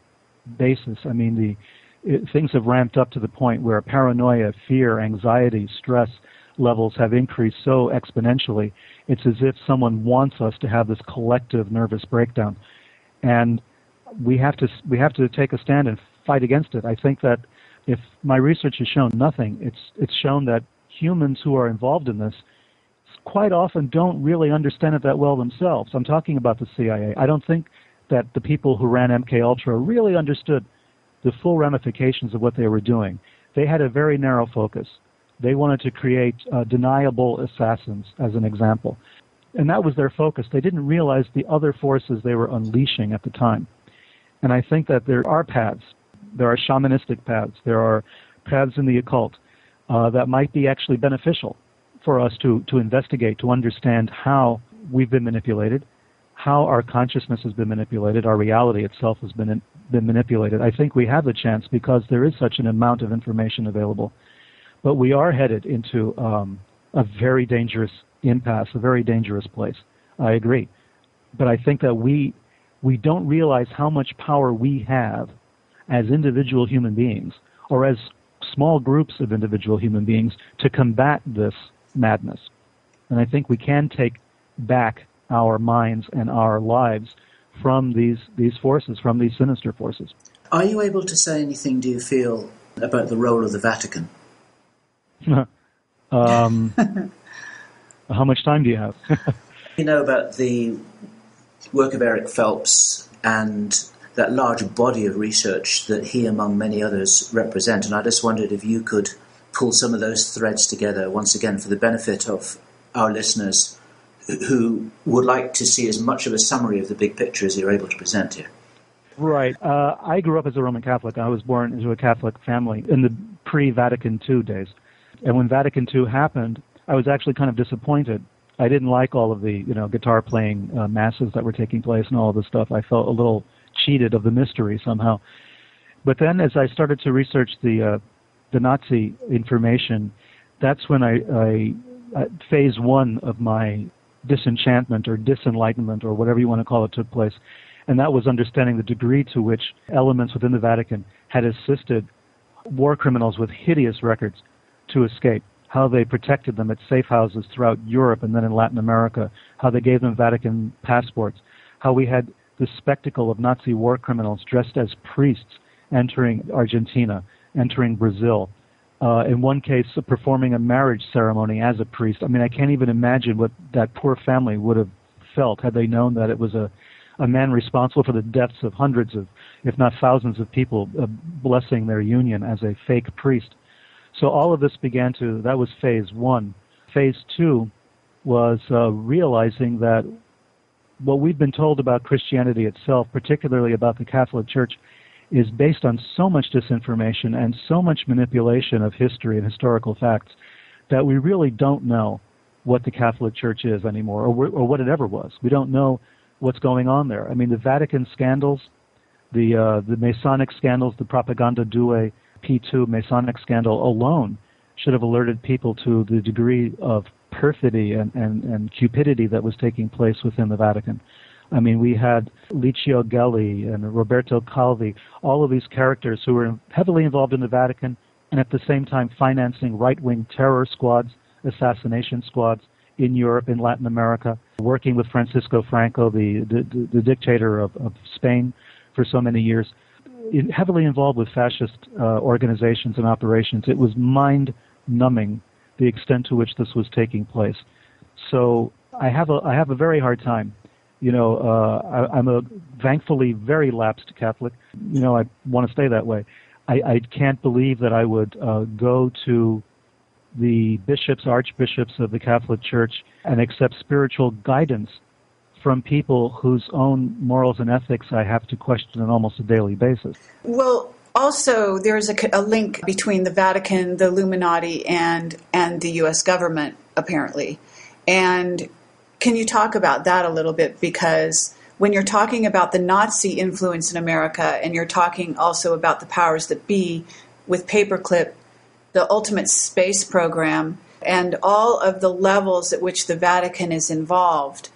basis. I mean, the it, things have ramped up to the point where paranoia, fear, anxiety, stress levels have increased so exponentially it's as if someone wants us to have this collective nervous breakdown, and we have to we have to take a stand and fight against it. I think that if my research has shown nothing, it's it's shown that humans who are involved in this quite often don't really understand it that well themselves. I'm talking about the CIA. I don't think that the people who ran MK Ultra really understood the full ramifications of what they were doing. They had a very narrow focus. They wanted to create uh, deniable assassins, as an example. And that was their focus. They didn't realize the other forces they were unleashing at the time. And I think that there are paths. There are shamanistic paths. There are paths in the occult uh, that might be actually beneficial for us to, to investigate, to understand how we've been manipulated, how our consciousness has been manipulated, our reality itself has been, been manipulated. I think we have the chance because there is such an amount of information available but we are headed into um, a very dangerous impasse, a very dangerous place. I agree. But I think that we we don't realize how much power we have as individual human beings or as small groups of individual human beings to combat this madness. And I think we can take back our minds and our lives from these these forces, from these sinister forces.
Are you able to say anything, do you feel, about the role of the Vatican?
um, how much time do you have?
you know about the work of Eric Phelps and that large body of research that he, among many others, represent. And I just wondered if you could pull some of those threads together once again for the benefit of our listeners who would like to see as much of a summary of the big picture as you're able to present here.
Right. Uh, I grew up as a Roman Catholic. I was born into a Catholic family in the pre Vatican II days. And when Vatican II happened, I was actually kind of disappointed. I didn't like all of the, you know, guitar playing uh, masses that were taking place and all of this stuff. I felt a little cheated of the mystery somehow. But then, as I started to research the uh, the Nazi information, that's when I, I uh, phase one of my disenchantment or disenlightenment or whatever you want to call it took place, and that was understanding the degree to which elements within the Vatican had assisted war criminals with hideous records to escape, how they protected them at safe houses throughout Europe and then in Latin America, how they gave them Vatican passports, how we had the spectacle of Nazi war criminals dressed as priests entering Argentina, entering Brazil, Uh, in one case, performing a marriage ceremony as a priest. I mean, I can't even imagine what that poor family would have felt had they known that it was a, a man responsible for the deaths of hundreds of, if not thousands of people, uh, blessing their union as a fake priest. So all of this began to, that was phase one. Phase two was uh, realizing that what we've been told about Christianity itself, particularly about the Catholic Church, is based on so much disinformation and so much manipulation of history and historical facts that we really don't know what the Catholic Church is anymore or, or what it ever was. We don't know what's going on there. I mean, the Vatican scandals, the uh, the Masonic scandals, the Propaganda Due P2 Masonic scandal alone should have alerted people to the degree of perfidy and, and, and cupidity that was taking place within the Vatican. I mean, we had Licio Gelli and Roberto Calvi, all of these characters who were heavily involved in the Vatican and at the same time financing right wing terror squads, assassination squads in Europe, in Latin America, working with Francisco Franco, the, the, the dictator of, of, Spain, for so many years, heavily involved with fascist uh, organizations and operations. It was mind numbing the extent to which this was taking place. So I have a I have a very hard time. You know, uh, I, am a thankfully very lapsed Catholic. You know, I want to stay that way. I, I can't believe that I would uh, go to the bishops, archbishops of the Catholic Church and accept spiritual guidance from people whose own morals and ethics I have to question on almost a daily basis.
Well, also there's a, a, link between the Vatican, the Illuminati, and and the U.S. government apparently. And can you talk about that a little bit? Because when you're talking about the Nazi influence in America, and you're talking also about the powers that be with paperclip, the ultimate space program, and all of the levels at which the Vatican is involved.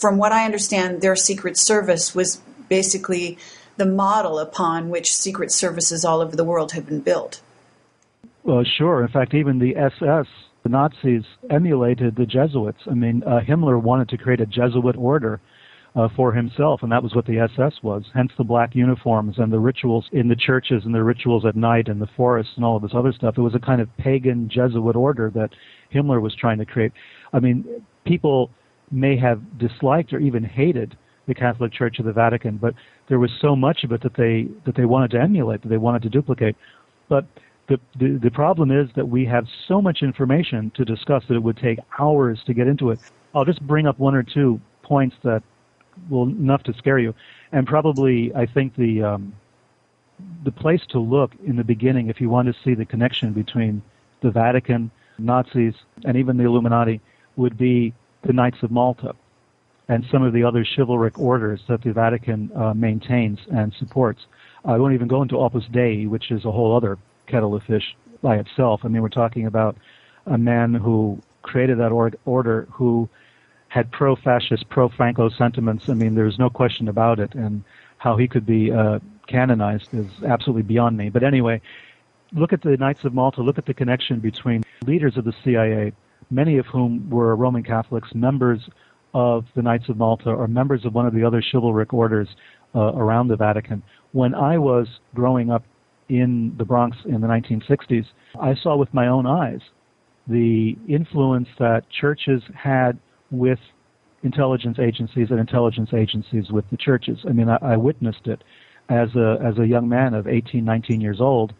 From what I understand, their secret service was basically the model upon which secret services all over the world have been built.
Well, sure. In fact, even the SS, the Nazis emulated the Jesuits. I mean, uh, Himmler wanted to create a Jesuit order uh, for himself, and that was what the SS was. Hence the black uniforms and the rituals in the churches and the rituals at night in the forests and all of this other stuff. It was a kind of pagan Jesuit order that Himmler was trying to create. I mean, people may have disliked or even hated the Catholic Church of the Vatican, but there was so much of it that they that they wanted to emulate, that they wanted to duplicate. But the, the, the problem is that we have so much information to discuss that it would take hours to get into it. I'll just bring up one or two points that will enough to scare you, and probably I think the um, the place to look in the beginning if you want to see the connection between the Vatican, Nazis, and even the Illuminati would be the Knights of Malta and some of the other chivalric orders that the Vatican uh, maintains and supports. I won't even go into Opus Dei, which is a whole other kettle of fish by itself. I mean, we're talking about a man who created that or- order who had pro-fascist, pro-Franco sentiments. I mean, there's no question about it, and how he could be uh, canonized is absolutely beyond me. But anyway, look at the Knights of Malta. Look at the connection between leaders of the CIA, many of whom were Roman Catholics, members of the Knights of Malta or members of one of the other chivalric orders uh, around the Vatican. When I was growing up in the Bronx in the 1960s, I saw with my own eyes the influence that churches had with intelligence agencies and intelligence agencies with the churches. I mean, I, I witnessed it as a as a young man of 18, 19 years old,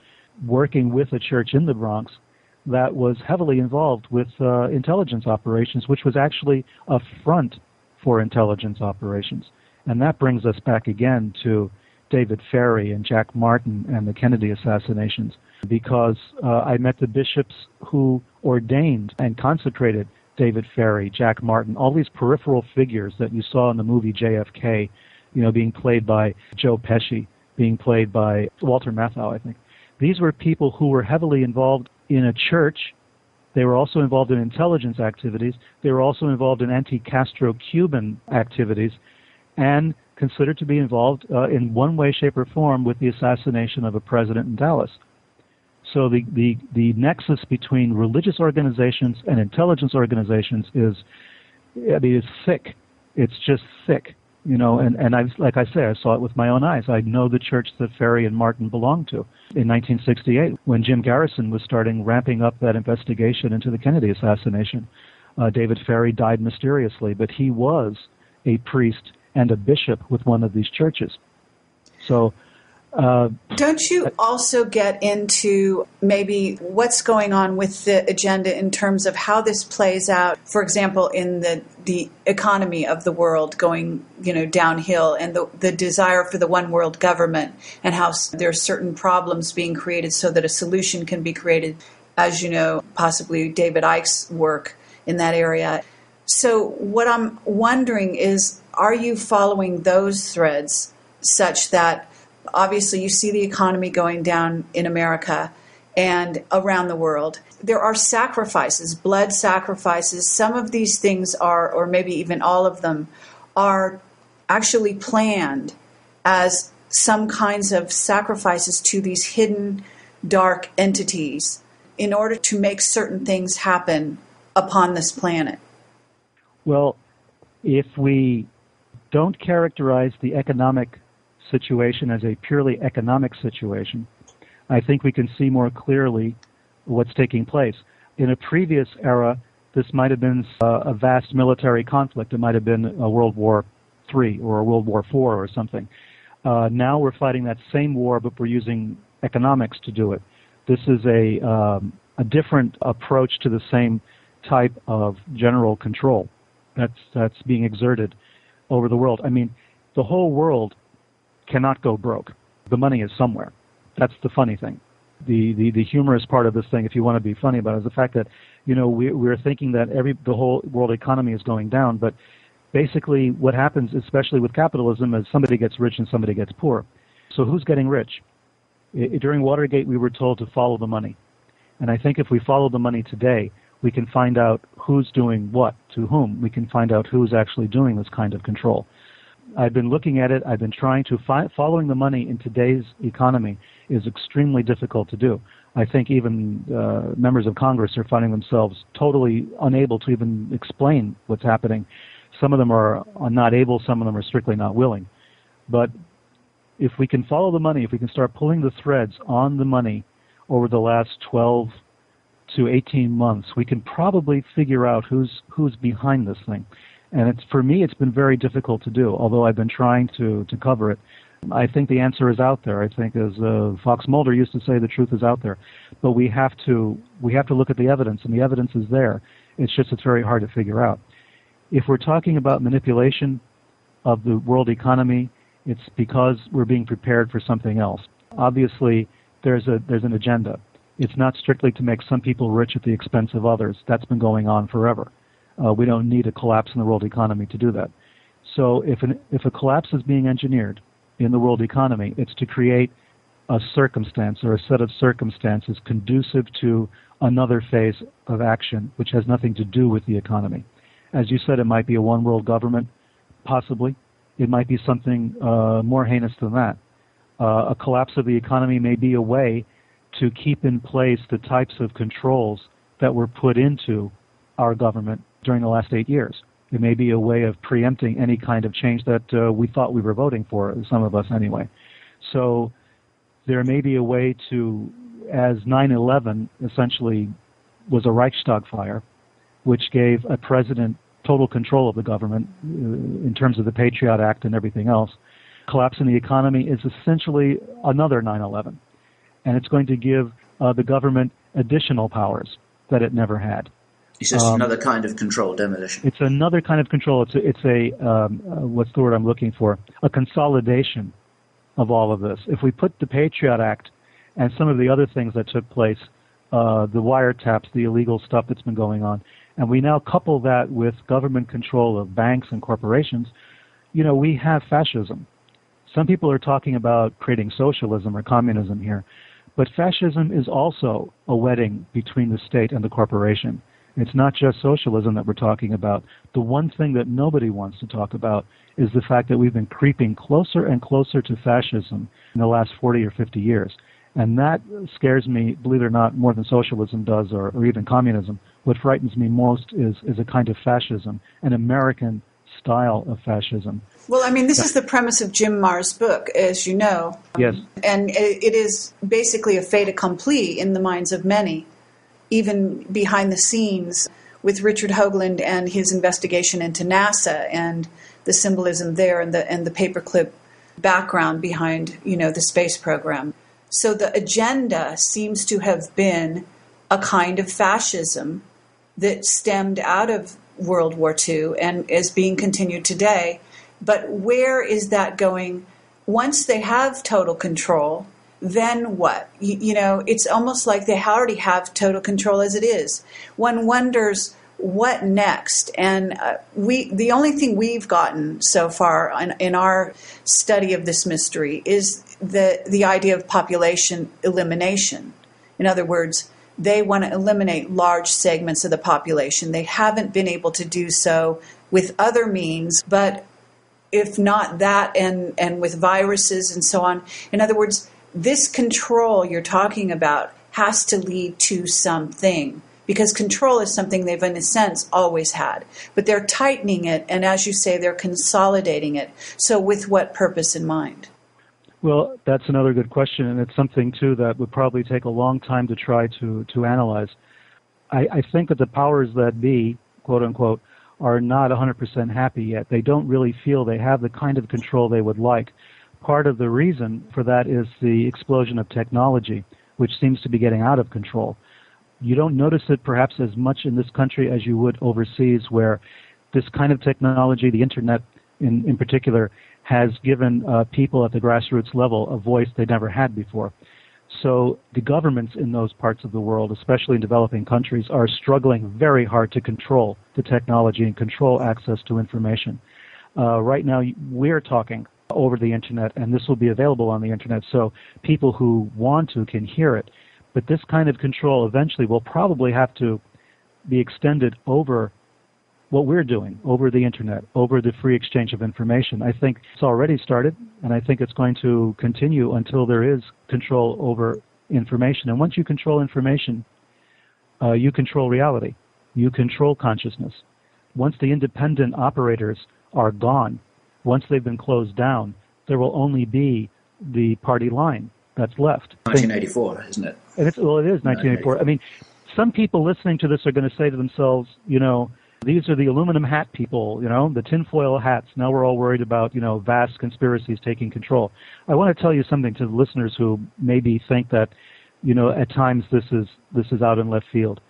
working with a church in the Bronx that was heavily involved with uh, intelligence operations, which was actually a front for intelligence operations. And that brings us back again to David Ferrie and Jack Martin and the Kennedy assassinations, because uh, I met the bishops who ordained and consecrated David Ferrie, Jack Martin, all these peripheral figures that you saw in the movie JFK, you know, being played by Joe Pesci, being played by Walter Matthau, I think. These were people who were heavily involved in a church. They were also involved in intelligence activities. They were also involved in anti-Castro Cuban activities and considered to be involved uh, in one way, shape, or form with the assassination of a president in Dallas. So the, the, the nexus between religious organizations and intelligence organizations is, I mean, it's thick. It's just thick. You know, and, and I like I say, I saw it with my own eyes. I know the church that Ferrie and Martin belonged to in 1968 when Jim Garrison was starting ramping up that investigation into the Kennedy assassination. Uh, David Ferrie died mysteriously, but he was a priest and a bishop with one of these churches. So
Don't you also get into maybe what's going on with the agenda in terms of how this plays out? For example, in the the economy of the world going, you know, downhill, and the the desire for the one world government, and how there are certain problems being created so that a solution can be created. As you know, possibly David Icke's work in that area. So, what I'm wondering is, are you following those threads such that obviously you see the economy going down in America and around the world. There are sacrifices, blood sacrifices. Some of these things are, or maybe even all of them, are actually planned as some kinds of sacrifices to these hidden dark entities in order to make certain things happen upon this planet.
Well, if we don't characterize the economic situation as a purely economic situation, I think we can see more clearly what's taking place. In a previous era, this might have been uh, a vast military conflict. It might have been a World War III or a World War IV or something. Uh, now we're fighting that same war, but we're using economics to do it. This is a, um, a different approach to the same type of general control that's, that's being exerted over the world. I mean, the whole world cannot go broke. The money is somewhere. That's the funny thing. The, the, the humorous part of this thing, if you want to be funny about it, is the fact that, you know, we, we're thinking that every, the whole world economy is going down, but basically what happens, especially with capitalism, is somebody gets rich and somebody gets poor. So who's getting rich? During Watergate, we were told to follow the money. And I think if we follow the money today, we can find out who's doing what to whom. We can find out who's actually doing this kind of control. I've been looking at it. I've been trying to fi- following the money in today's economy is extremely difficult to do. I think even uh, members of Congress are finding themselves totally unable to even explain what's happening. Some of them are, are not able. Some of them are strictly not willing. But if we can follow the money, if we can start pulling the threads on the money over the last 12 to 18 months, we can probably figure out who's who's behind this thing and it's for me it's been very difficult to do although i've been trying to to cover it. I think the answer is out there. I think as uh, fox mulder used to say the truth is out there. But we have to we have to look at the evidence and the evidence is there. It's just it's very hard to figure out. If we're talking about manipulation of the world economy it's because we're being prepared for something else. Obviously there's a there's an agenda. It's not strictly to make some people rich at the expense of others. That's been going on forever uh, we don't need a collapse in the world economy to do that. So if an, if a collapse is being engineered in the world economy, it's to create a circumstance or a set of circumstances conducive to another phase of action, which has nothing to do with the economy. As you said, it might be a one world government, possibly. It might be something uh, more heinous than that. Uh, a collapse of the economy may be a way to keep in place the types of controls that were put into our government during the last eight years. It may be a way of preempting any kind of change that uh, we thought we were voting for, some of us anyway. So there may be a way to, as 9 11 essentially was a Reichstag fire, which gave a president total control of the government uh, in terms of the Patriot Act and everything else. Collapse in the economy is essentially another 9 11. And it's going to give uh, the government additional powers that it never had.
It's just um, another kind of control, demolition.
It's another kind of control. It's a, it's a um, uh, what's the word I'm looking for? A consolidation of all of this. If we put the Patriot Act and some of the other things that took place, uh, the wiretaps, the illegal stuff that's been going on, and we now couple that with government control of banks and corporations, you know, we have fascism. Some people are talking about creating socialism or communism here, but fascism is also a wedding between the state and the corporation. It's not just socialism that we're talking about. The one thing that nobody wants to talk about is the fact that we've been creeping closer and closer to fascism in the last 40 or 50 years. And that scares me, believe it or not, more than socialism does or, or even communism. What frightens me most is, is a kind of fascism, an American style of fascism.
Well, I mean, this is the premise of Jim Marrs' book, as you know.
Yes.
And it is basically a fait accompli in the minds of many, even behind the scenes with Richard Hoagland and his investigation into NASA and the symbolism there and the and the paperclip background behind, you know, the space program. So the agenda seems to have been a kind of fascism that stemmed out of World War II and is being continued today. But where is that going? Once they have total control, then what? You, you, know, it's almost like they already have total control as it is. One wonders what next. And uh, we, the only thing we've gotten so far in, in our study of this mystery is the the idea of population elimination. In other words, they want to eliminate large segments of the population. They haven't been able to do so with other means, but if not that and, and with viruses and so on. In other words, this control you're talking about has to lead to something because control is something they've, in a sense, always had. But they're tightening it, and as you say, they're consolidating it. So, with what purpose in mind?
Well, that's another good question, and it's something too that would probably take a long time to try to to analyze. I, I think that the powers that be, quote unquote, are not 100% happy yet. They don't really feel they have the kind of control they would like. Part of the reason for that is the explosion of technology, which seems to be getting out of control. You don't notice it perhaps as much in this country as you would overseas, where this kind of technology, the internet in, in particular, has given uh, people at the grassroots level a voice they never had before. So the governments in those parts of the world, especially in developing countries, are struggling very hard to control the technology and control access to information. Uh, right now, we're talking over the internet, and this will be available on the internet, so people who want to can hear it. But this kind of control eventually will probably have to be extended over what we're doing over the internet, over the free exchange of information. I think it's already started, and I think it's going to continue until there is control over information. And once you control information, uh, you control reality, you control consciousness. Once the independent operators are gone, once they've been closed down, there will only be the party line that's left.
1984, isn't it?
And it's, well, it is 1984. I mean, some people listening to this are going to say to themselves, you know, these are the aluminum hat people, you know, the tinfoil hats. Now we're all worried about, you know, vast conspiracies taking control. I want to tell you something to the listeners who maybe think that, you know, at times this is this is out in left field.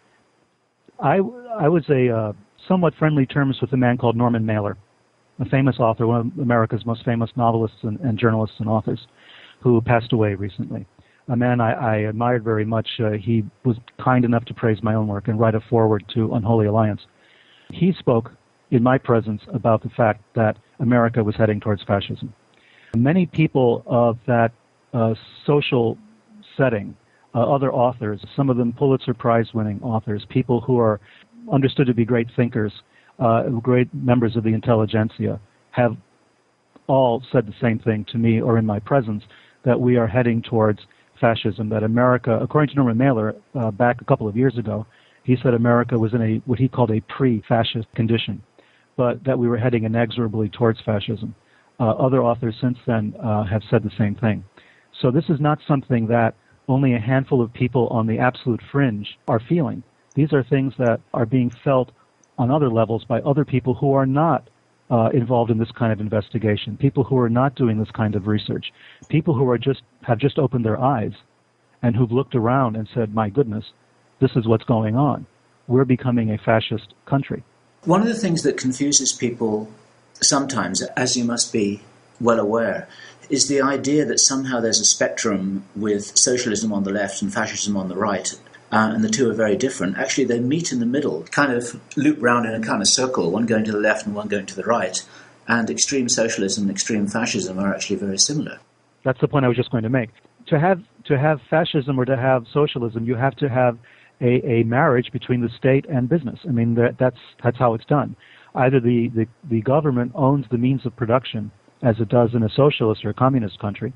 I I was a uh, somewhat friendly terms with a man called Norman Mailer, a famous author, one of America's most famous novelists and, and journalists and authors, who passed away recently. A man I, I admired very much. Uh, he was kind enough to praise my own work and write a foreword to Unholy Alliance he spoke in my presence about the fact that America was heading towards fascism. Many people of that uh, social setting, uh, other authors, some of them Pulitzer Prize winning authors, people who are understood to be great thinkers, uh, great members of the intelligentsia, have all said the same thing to me or in my presence that we are heading towards fascism, that America, according to Norman Mailer, uh, back a couple of years ago, he said America was in a what he called a pre-fascist condition, but that we were heading inexorably towards fascism. Uh, other authors since then uh, have said the same thing. So this is not something that only a handful of people on the absolute fringe are feeling. These are things that are being felt on other levels by other people who are not uh, involved in this kind of investigation, people who are not doing this kind of research, people who are just have just opened their eyes and who've looked around and said, "My goodness, this is what's going on. We're becoming a fascist country.
One of the things that confuses people sometimes, as you must be well aware, is the idea that somehow there's a spectrum with socialism on the left and fascism on the right, uh, and the two are very different. Actually, they meet in the middle, kind of loop round in a kind of circle, one going to the left and one going to the right. And extreme socialism and extreme fascism are actually very similar.
That's the point I was just going to make. To have to have fascism or to have socialism, you have to have a, a marriage between the state and business. I mean, that, that's that's how it's done. Either the, the, the government owns the means of production, as it does in a socialist or a communist country,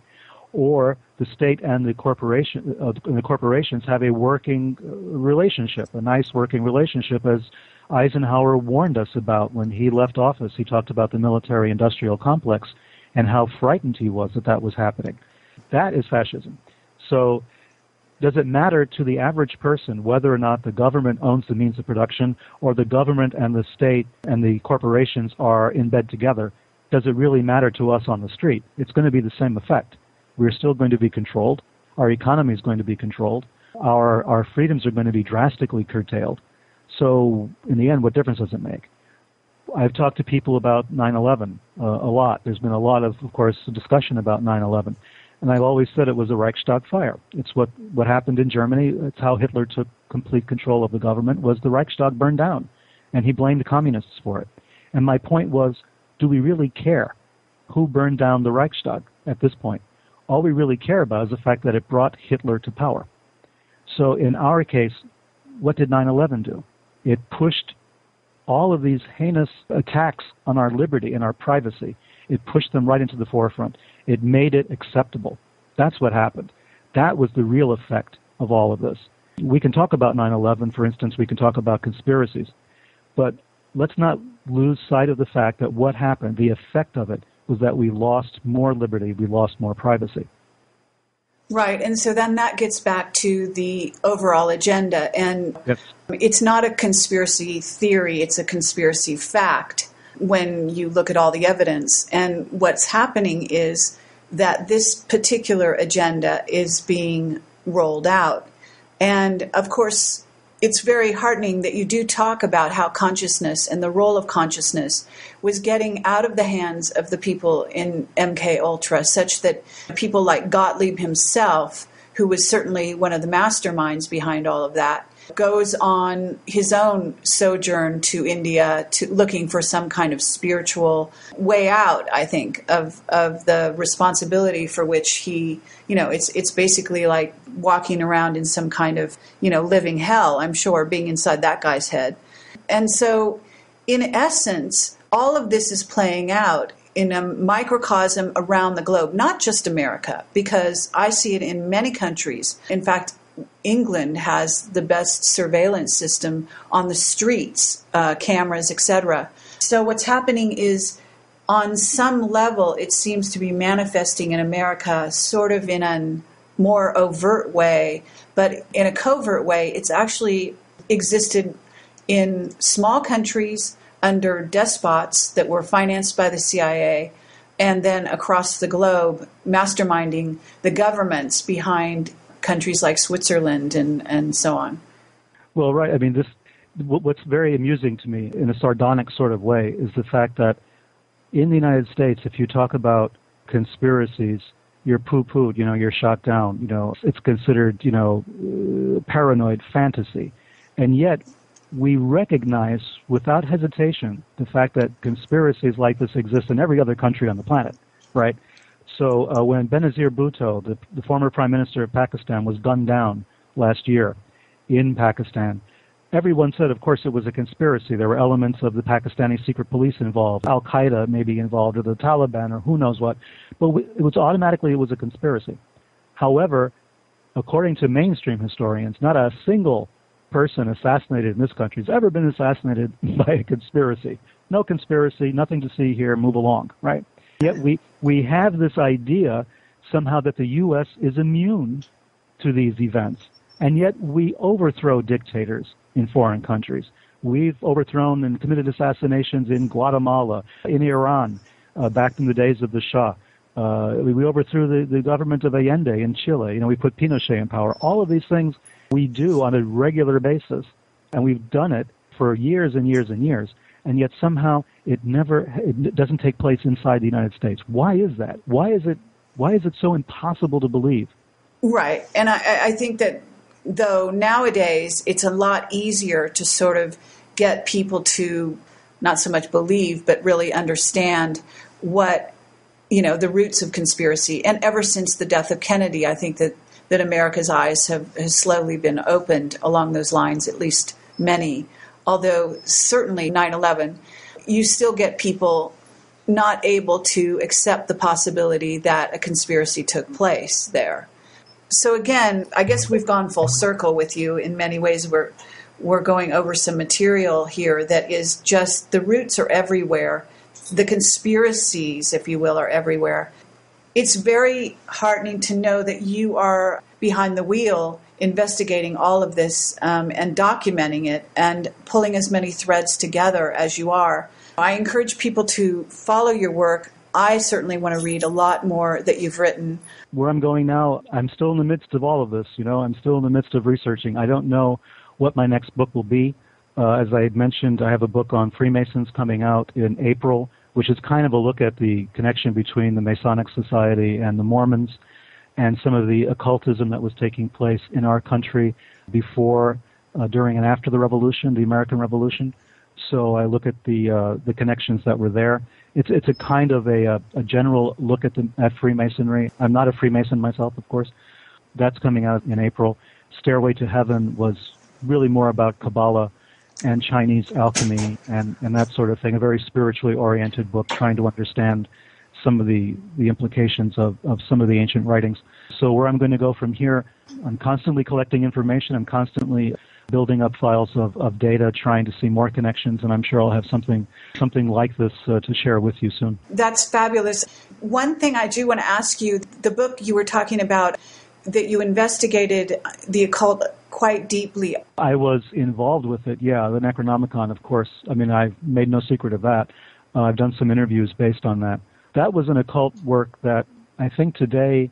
or the state and the corporation uh, the corporations have a working uh, relationship, a nice working relationship, as Eisenhower warned us about when he left office. He talked about the military industrial complex and how frightened he was that that was happening. That is fascism. So, does it matter to the average person whether or not the government owns the means of production or the government and the state and the corporations are in bed together? Does it really matter to us on the street? It's going to be the same effect. We're still going to be controlled. Our economy is going to be controlled. Our, our freedoms are going to be drastically curtailed. So, in the end, what difference does it make? I've talked to people about 9/11 uh, a lot. There's been a lot of, of course, discussion about 9/11, and I've always said it was a Reichstag fire. It's what what happened in Germany. It's how Hitler took complete control of the government. Was the Reichstag burned down, and he blamed the communists for it. And my point was, do we really care who burned down the Reichstag at this point? All we really care about is the fact that it brought Hitler to power. So in our case, what did 9/11 do? It pushed all of these heinous attacks on our liberty and our privacy. It pushed them right into the forefront. It made it acceptable. That's what happened. That was the real effect of all of this. We can talk about 9 11, for instance, we can talk about conspiracies, but let's not lose sight of the fact that what happened, the effect of it, was that we lost more liberty, we lost more privacy.
Right, and so then that gets back to the overall agenda. And yes. it's not a conspiracy theory, it's a conspiracy fact when you look at all the evidence. And what's happening is that this particular agenda is being rolled out. And of course, it's very heartening that you do talk about how consciousness and the role of consciousness was getting out of the hands of the people in MK Ultra, such that people like Gottlieb himself, who was certainly one of the masterminds behind all of that, goes on his own sojourn to India to looking for some kind of spiritual way out, I think, of of the responsibility for which he you know, it's it's basically like walking around in some kind of, you know, living hell, I'm sure, being inside that guy's head. And so in essence, all of this is playing out in a microcosm around the globe, not just America, because I see it in many countries. In fact, England has the best surveillance system on the streets, uh, cameras, etc. So what's happening is, on some level, it seems to be manifesting in America, sort of in a more overt way, but in a covert way, it's actually existed in small countries under despots that were financed by the CIA and then across the globe masterminding the governments behind countries like Switzerland and, and so on.
Well, right. I mean, this what's very amusing to me in a sardonic sort of way is the fact that in the United States, if you talk about conspiracies, you're poo-pooed. You know, you're shot down. You know, it's considered you know uh, paranoid fantasy, and yet we recognize without hesitation the fact that conspiracies like this exist in every other country on the planet, right? So uh, when Benazir Bhutto, the, the former prime minister of Pakistan, was gunned down last year in Pakistan, everyone said, of course, it was a conspiracy. There were elements of the Pakistani secret police involved, Al Qaeda maybe involved, or the Taliban, or who knows what. But it was automatically it was a conspiracy. However, according to mainstream historians, not a single person assassinated in this country has ever been assassinated by a conspiracy. No conspiracy, nothing to see here. Move along, right? Yet we, we have this idea somehow that the U.S. is immune to these events. And yet we overthrow dictators in foreign countries. We've overthrown and committed assassinations in Guatemala, in Iran, uh, back in the days of the Shah. Uh, we, we overthrew the, the government of Allende in Chile. You know, we put Pinochet in power. All of these things we do on a regular basis, and we've done it for years and years and years and yet somehow it never it doesn't take place inside the United States. Why is that? Why is it why is it so impossible to believe?
Right, and I, I think that though nowadays it's a lot easier to sort of get people to not so much believe but really understand what you know the roots of conspiracy and ever since the death of kennedy i think that that america's eyes have, have slowly been opened along those lines at least many although certainly 9 11, you still get people not able to accept the possibility that a conspiracy took place there. So again, I guess we've gone full circle with you in many ways. We're we're going over some material here that is just the roots are everywhere. The conspiracies, if you will, are everywhere. It's very heartening to know that you are behind the wheel investigating all of this um, and documenting it and pulling as many threads together as you are. I encourage people to follow your work. I certainly want to read a lot more that you've written.
Where I'm going now, I'm still in the midst of all of this. You know, I'm still in the midst of researching. I don't know what my next book will be. Uh, as I mentioned, I have a book on Freemasons coming out in April, which is kind of a look at the connection between the Masonic Society and the Mormons and some of the occultism that was taking place in our country before, uh, during, and after the Revolution, the American Revolution. So I look at the uh, the connections that were there. It's it's a kind of a, a, a general look at the at Freemasonry. I'm not a Freemason myself, of course. That's coming out in April. Stairway to Heaven was really more about Kabbalah and Chinese alchemy and, and that sort of thing. A very spiritually oriented book trying to understand some of the, the implications of, of some of the ancient writings. So where I'm going to go from here, I'm constantly collecting information. I'm constantly building up files of, of data, trying to see more connections, and I'm sure I'll have something something like this uh, to share with you soon.
That's fabulous. One thing I do want to ask you: the book you were talking about that you investigated the occult quite deeply.
I was involved with it. Yeah, the Necronomicon, of course. I mean, I've made no secret of that. Uh, I've done some interviews based on that that was an occult work that I think today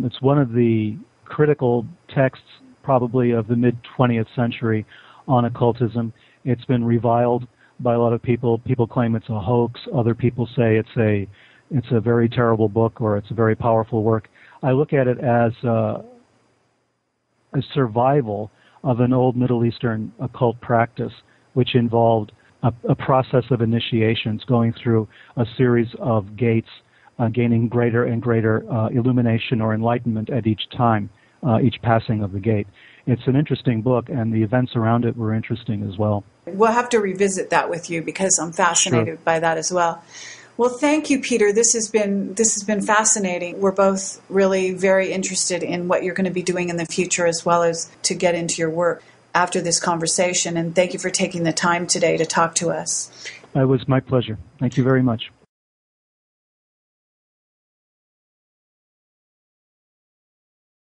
it's one of the critical texts probably of the mid 20th century on occultism. It's been reviled by a lot of people. People claim it's a hoax. Other people say it's a it's a very terrible book or it's a very powerful work. I look at it as uh, a survival of an old Middle Eastern occult practice, which involved a, a process of initiations, going through a series of gates, uh, gaining greater and greater uh, illumination or enlightenment at each time, uh, each passing of the gate. It's an interesting book, and the events around it were interesting as well.
We'll have to revisit that with you because I'm fascinated sure. by that as well. Well, thank you, Peter. This has been this has been fascinating. We're both really very interested in what you're going to be doing in the future, as well as to get into your work after this conversation. And thank you for taking the time today to talk to us.
It was my pleasure. Thank you very much.